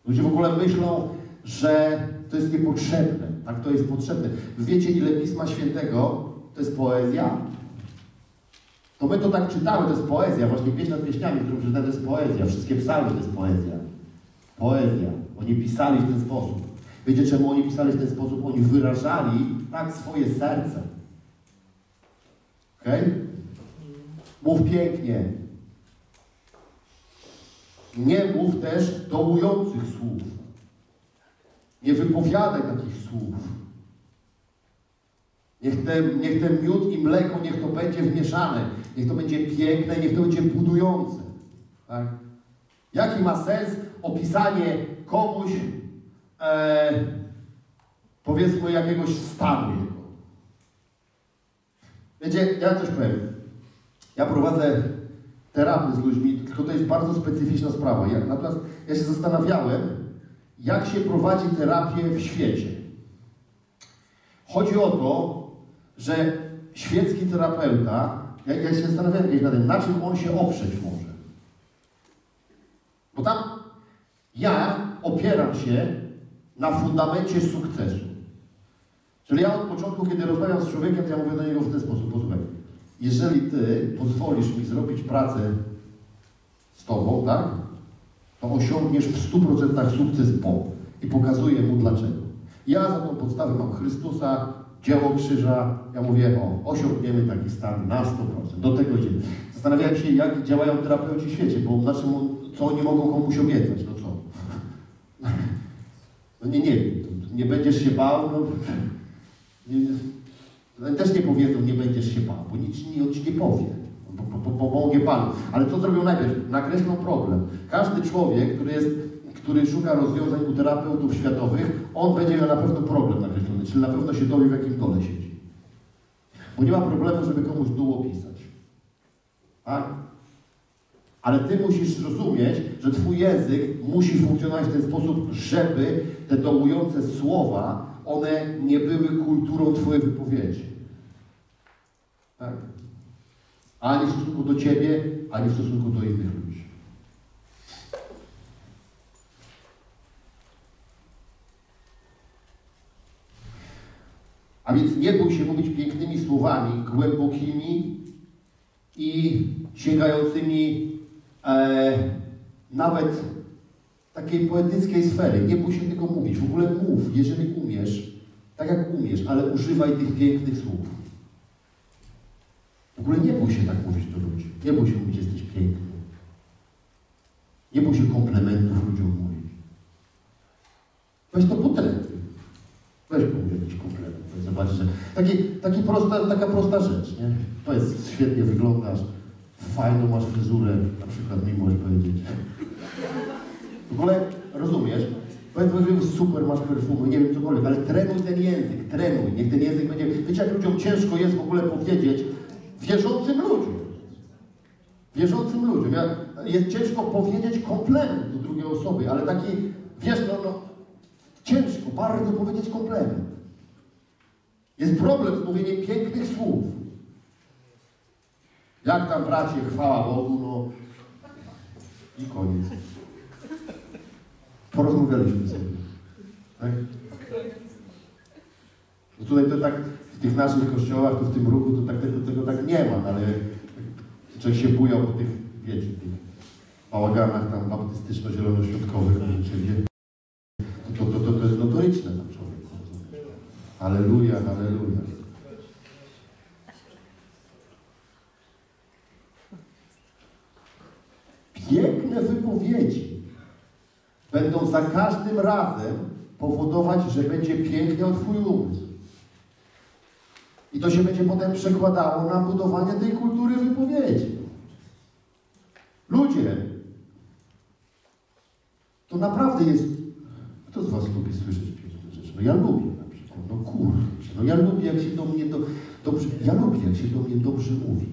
Ludzie w ogóle myślą, że to jest niepotrzebne. Tak, to jest potrzebne. Wiecie, ile Pisma Świętego to jest poezja? To my to tak czytamy, to jest poezja. Właśnie pieśń nad pieśniami, którą przeczytałem, to jest poezja. Wszystkie psalmy to jest poezja. Poezja. Oni pisali w ten sposób. Wiecie, czemu oni pisali w ten sposób? Oni wyrażali tak swoje serce. Okej? Okay? Mów pięknie. Nie mów też dołujących słów. Nie wypowiadaj takich słów. Niech ten, niech ten miód i mleko, niech to będzie wmieszane. Niech to będzie piękne, niech to będzie budujące. Tak? Jaki ma sens opisanie komuś, e, powiedzmy, jakiegoś stanu? Wiecie, ja coś powiem. Ja prowadzę terapię z ludźmi, tylko to jest bardzo specyficzna sprawa. Ja, natomiast ja się zastanawiałem, jak się prowadzi terapię w świecie. Chodzi o to, że świecki terapeuta, ja, ja się zastanawiałem kiedyś na tym, na czym on się oprzeć może. Bo tam ja opieram się na fundamencie sukcesu. Czyli ja od początku, kiedy rozmawiam z człowiekiem, ja mówię do niego w ten sposób, posłuchaj, jeżeli ty pozwolisz mi zrobić pracę z tobą, tak, to osiągniesz w 100% sukces po. I pokazuję mu dlaczego. Ja za tą podstawę mam Chrystusa, dzieło krzyża. Ja mówię, o, osiągniemy taki stan na 100%. Do tego idziemy. Zastanawiałem się, jak działają terapeuci w świecie, bo znaczy, co oni mogą komuś obiecać, no co? No nie, nie Nie będziesz się bał, no... Też nie powiedzą, nie będziesz się bał, bo nic nie, ci nie powie. Pomogę Panu. Ale co zrobią najpierw? Nakreślą problem. Każdy człowiek, który jest który szuka rozwiązań u terapeutów światowych, on będzie miał na pewno problem nakreślony, czyli na pewno się dowie, w jakim dole siedzi. Bo nie ma problemu, żeby komuś dół opisać. Tak? Ale ty musisz zrozumieć, że twój język musi funkcjonować w ten sposób, żeby te dołujące słowa, one nie były kulturą twojej wypowiedzi. Tak? Ani w stosunku do ciebie, ani w stosunku do innych ludzi. A więc nie bój się mówić pięknymi słowami, głębokimi i sięgającymi e, nawet takiej poetyckiej sfery. Nie bój się tego mówić. W ogóle mów, jeżeli umiesz, tak jak umiesz, ale używaj tych pięknych słów. W ogóle nie bój się tak mówić do ludzi. Nie bój się mówić, jesteś piękny. Nie bój się komplementów ludziom mówić. Weź to potretuj. Weź komuś jakiś komplement. Zobacz, że taki, taki prosta, taka prosta rzecz, nie? To jest świetnie wyglądasz, fajną masz fryzurę, na przykład mi możesz powiedzieć. W ogóle rozumiesz? Powiedz, że super masz perfumy, nie wiem cokolwiek, ale trenuj ten język, trenuj. Niech ten język będzie. Wiecie, jak ludziom ciężko jest w ogóle powiedzieć wierzącym ludziom. Wierzącym ludziom. Ja, jest ciężko powiedzieć komplement do drugiej osoby, ale taki, wiesz, no, no ciężko bardzo powiedzieć komplement. Jest problem z mówieniem pięknych słów. Jak tam bracie, chwała Bogu, no i koniec. Porozmawialiśmy sobie. Tak? No tutaj to tak, w tych naszych kościołach, to w tym ruchu, to tak, tego, tego tak nie ma, no ale człowiek się bujał po tych, wiecie, tych bałaganach tam baptystyczno-zielonoświątkowych, czyli to, to, to, to, to jest notoryczne na człowiek. Aleluja, aleluja. Piękne wypowiedzi będą za każdym razem powodować, że będzie piękniał Twój umysł. I to się będzie potem przekładało na budowanie tej kultury wypowiedzi. Ludzie, to naprawdę jest. Kto z Was lubi słyszeć piękne rzeczy? No ja lubię na przykład. No kurczę, no ja lubię, jak się do mnie do, dobrze. Ja lubię, jak się do mnie dobrze mówi.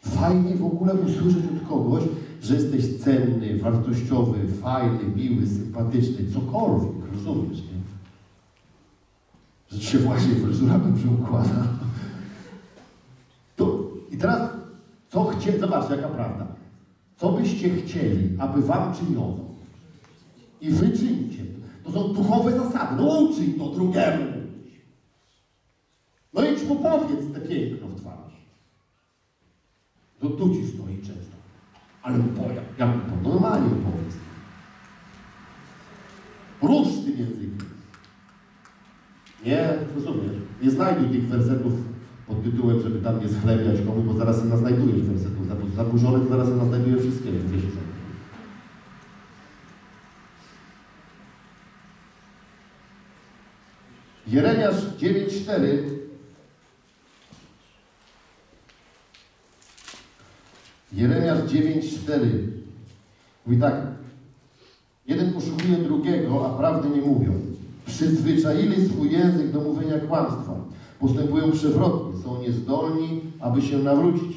Fajnie w ogóle usłyszeć od kogoś, że jesteś cenny, wartościowy, fajny, miły, sympatyczny, cokolwiek, rozumiesz, nie? Że się właśnie fryzura dobrze układa. To, I teraz, co chcieli, zobaczcie jaka prawda. Co byście chcieli, aby wam czyniono? I wy czyńcie. To są duchowe zasady. No uczyń to drugiemu. No idź mu powiedz te piękno w twarz. To tu ci stoi często. Ale po, jak, jak to normalnie powiedz. Z tym językiem. Nie, rozumiesz. Nie znajduj tych wersetów pod tytułem, żeby tam nie schlebiać komu, bo zaraz się znajdujesz wersetów zaburzone, to zaraz się znajduje wszystkie, wiesz co. Jeremiasz 9,4 Jeremiasz 9,4 mówi tak Jeden poszukuje drugiego, a prawdy nie mówią. Przyzwyczaili swój język do mówienia kłamstwa. Postępują przewrotnie, są niezdolni, aby się nawrócić.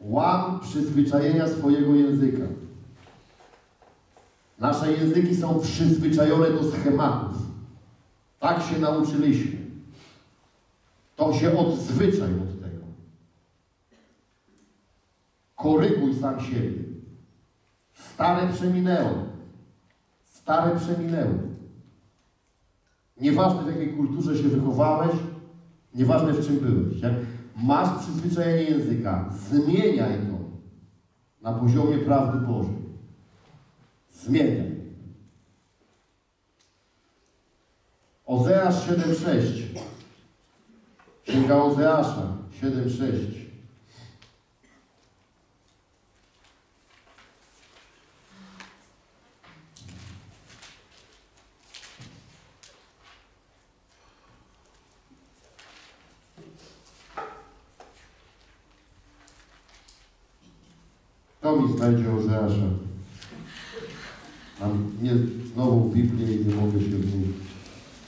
Łam przyzwyczajenia swojego języka. Nasze języki są przyzwyczajone do schematów. Tak się nauczyliśmy. To się odzwyczaj od tego. Koryguj sam siebie. Stare przeminęło. Stare przeminęło. Nieważne w jakiej kulturze się wychowałeś, nieważne w czym byłeś. Jak masz przyzwyczajenie języka, zmieniaj to na poziomie prawdy Bożej. Zmieniaj. Ozeasz 7,6. Księga Ozeasza 7,6. Znajdzie Ozeasza? Mam nie, nową Biblię i nie mogę się w niej.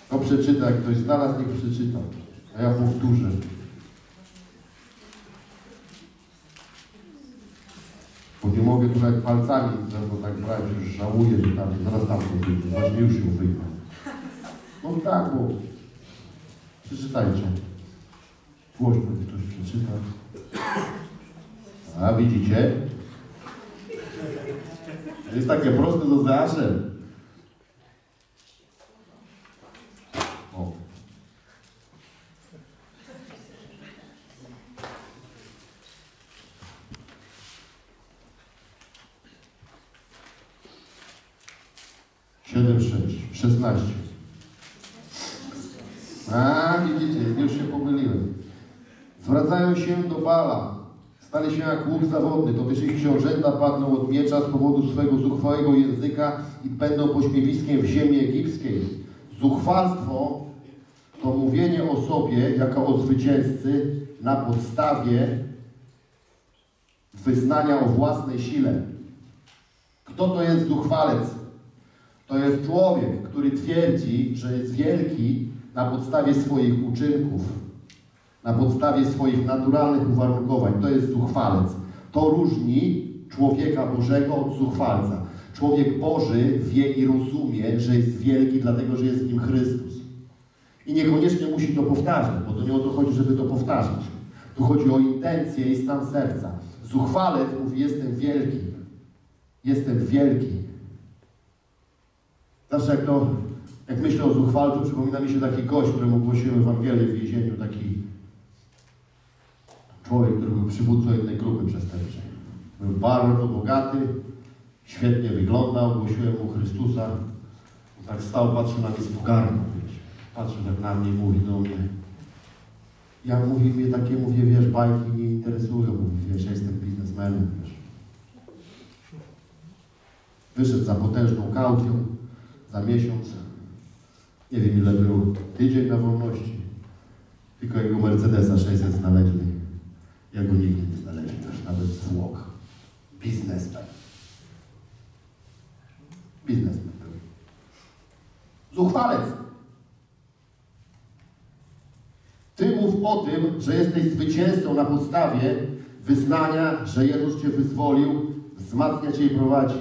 Kto przeczyta, jak ktoś znalazł, niech przeczyta. A ja powtórzę. Bo nie mogę tu jak palcami, bo tak brać, już żałuję, że tam, zaraz tam to wyjdzie. Właśnie już ją wyjdę. No tak, bo przeczytajcie. Głośno ktoś przeczyta. A widzicie? Jest takie proste do. O. Siedem, sześć, szesnaście. A, widzicie, już się pomyliłem. Zwracają się do Bala, Stali się jak łuk zawodny, to też ich książęta padną od miecza z powodu swego zuchwałego języka i będą pośmiewiskiem w ziemi egipskiej. Zuchwalstwo to mówienie o sobie jako o zwycięzcy na podstawie wyznania o własnej sile. Kto to jest zuchwalec? To jest człowiek, który twierdzi, że jest wielki na podstawie swoich uczynków na podstawie swoich naturalnych uwarunkowań. To jest zuchwalec. To różni człowieka Bożego od zuchwalca. Człowiek Boży wie i rozumie, że jest wielki, dlatego że jest w nim Chrystus. I niekoniecznie musi to powtarzać, bo to nie o to chodzi, żeby to powtarzać. Tu chodzi o intencje i stan serca. Zuchwalec mówi, jestem wielki. Jestem wielki. Zawsze jak to Jak myślę o zuchwalcu, przypomina mi się taki gość, któremu głosiłem Ewangelię w więzieniu, taki człowiek, który był przywódcą jednej grupy przestępczej. Był bardzo bogaty, świetnie wyglądał, głosiłem mu Chrystusa. Tak stał, patrzył na mnie z pogardą. Patrzył tak na mnie i mówi do mnie. Ja mówi, mnie takie, mówię, wiesz, bajki nie interesują, mówi, wiesz, ja jestem biznesmenem, wiesz. Wyszedł za potężną kaucją, za miesiąc. Nie wiem ile był, tydzień na wolności. Tylko jego Mercedesa 600 znaleźli. Ja go nigdy nie znaleźli, już nawet zwłok. Biznesmen. Biznesmen był. Zuchwalec. Ty mów o tym, że jesteś zwycięzcą na podstawie wyznania, że Jezus Cię wyzwolił, wzmacnia Cię i prowadzi.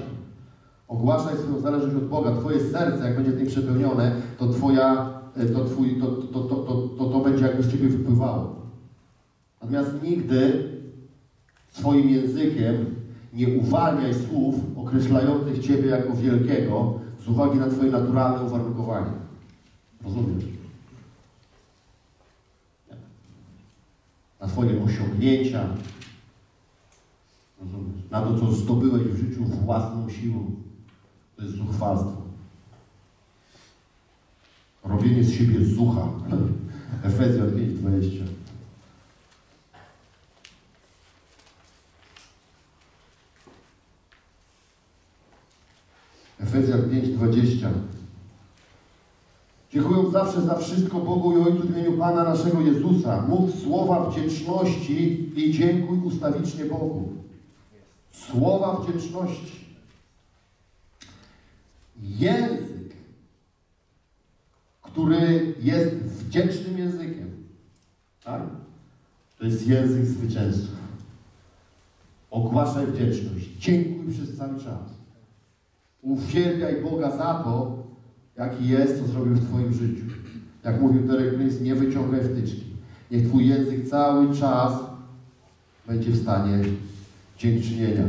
Ogłaszaj swoją zależność od Boga. Twoje serce, jak będzie tym przepełnione, to Twoja, e, to, twój, to, to, to, to, to, to będzie jakby z Ciebie wypływało. Natomiast nigdy swoim językiem nie uwalniaj słów określających Ciebie jako wielkiego z uwagi na Twoje naturalne uwarunkowanie. Rozumiesz? Na Twoje osiągnięcia. Rozumiesz? Na to, co zdobyłeś w życiu własną siłą. To jest zuchwalstwo. Robienie z siebie zucha. Efezjan 5:20. Efezjan 5:20. Dziękując zawsze za wszystko Bogu i Ojcu w imieniu Pana naszego Jezusa, mów słowa wdzięczności i dziękuj ustawicznie Bogu. Słowa wdzięczności. Język, który jest wdzięcznym językiem, tak? to jest język zwycięzców. Ogłaszaj wdzięczność. Dziękuj przez cały czas. Uwielbiaj Boga za to, jaki jest, co zrobił w Twoim życiu. Jak mówił Derek Prince, nie wyciągaj wtyczki. Niech Twój język cały czas będzie w stanie dziękczynienia.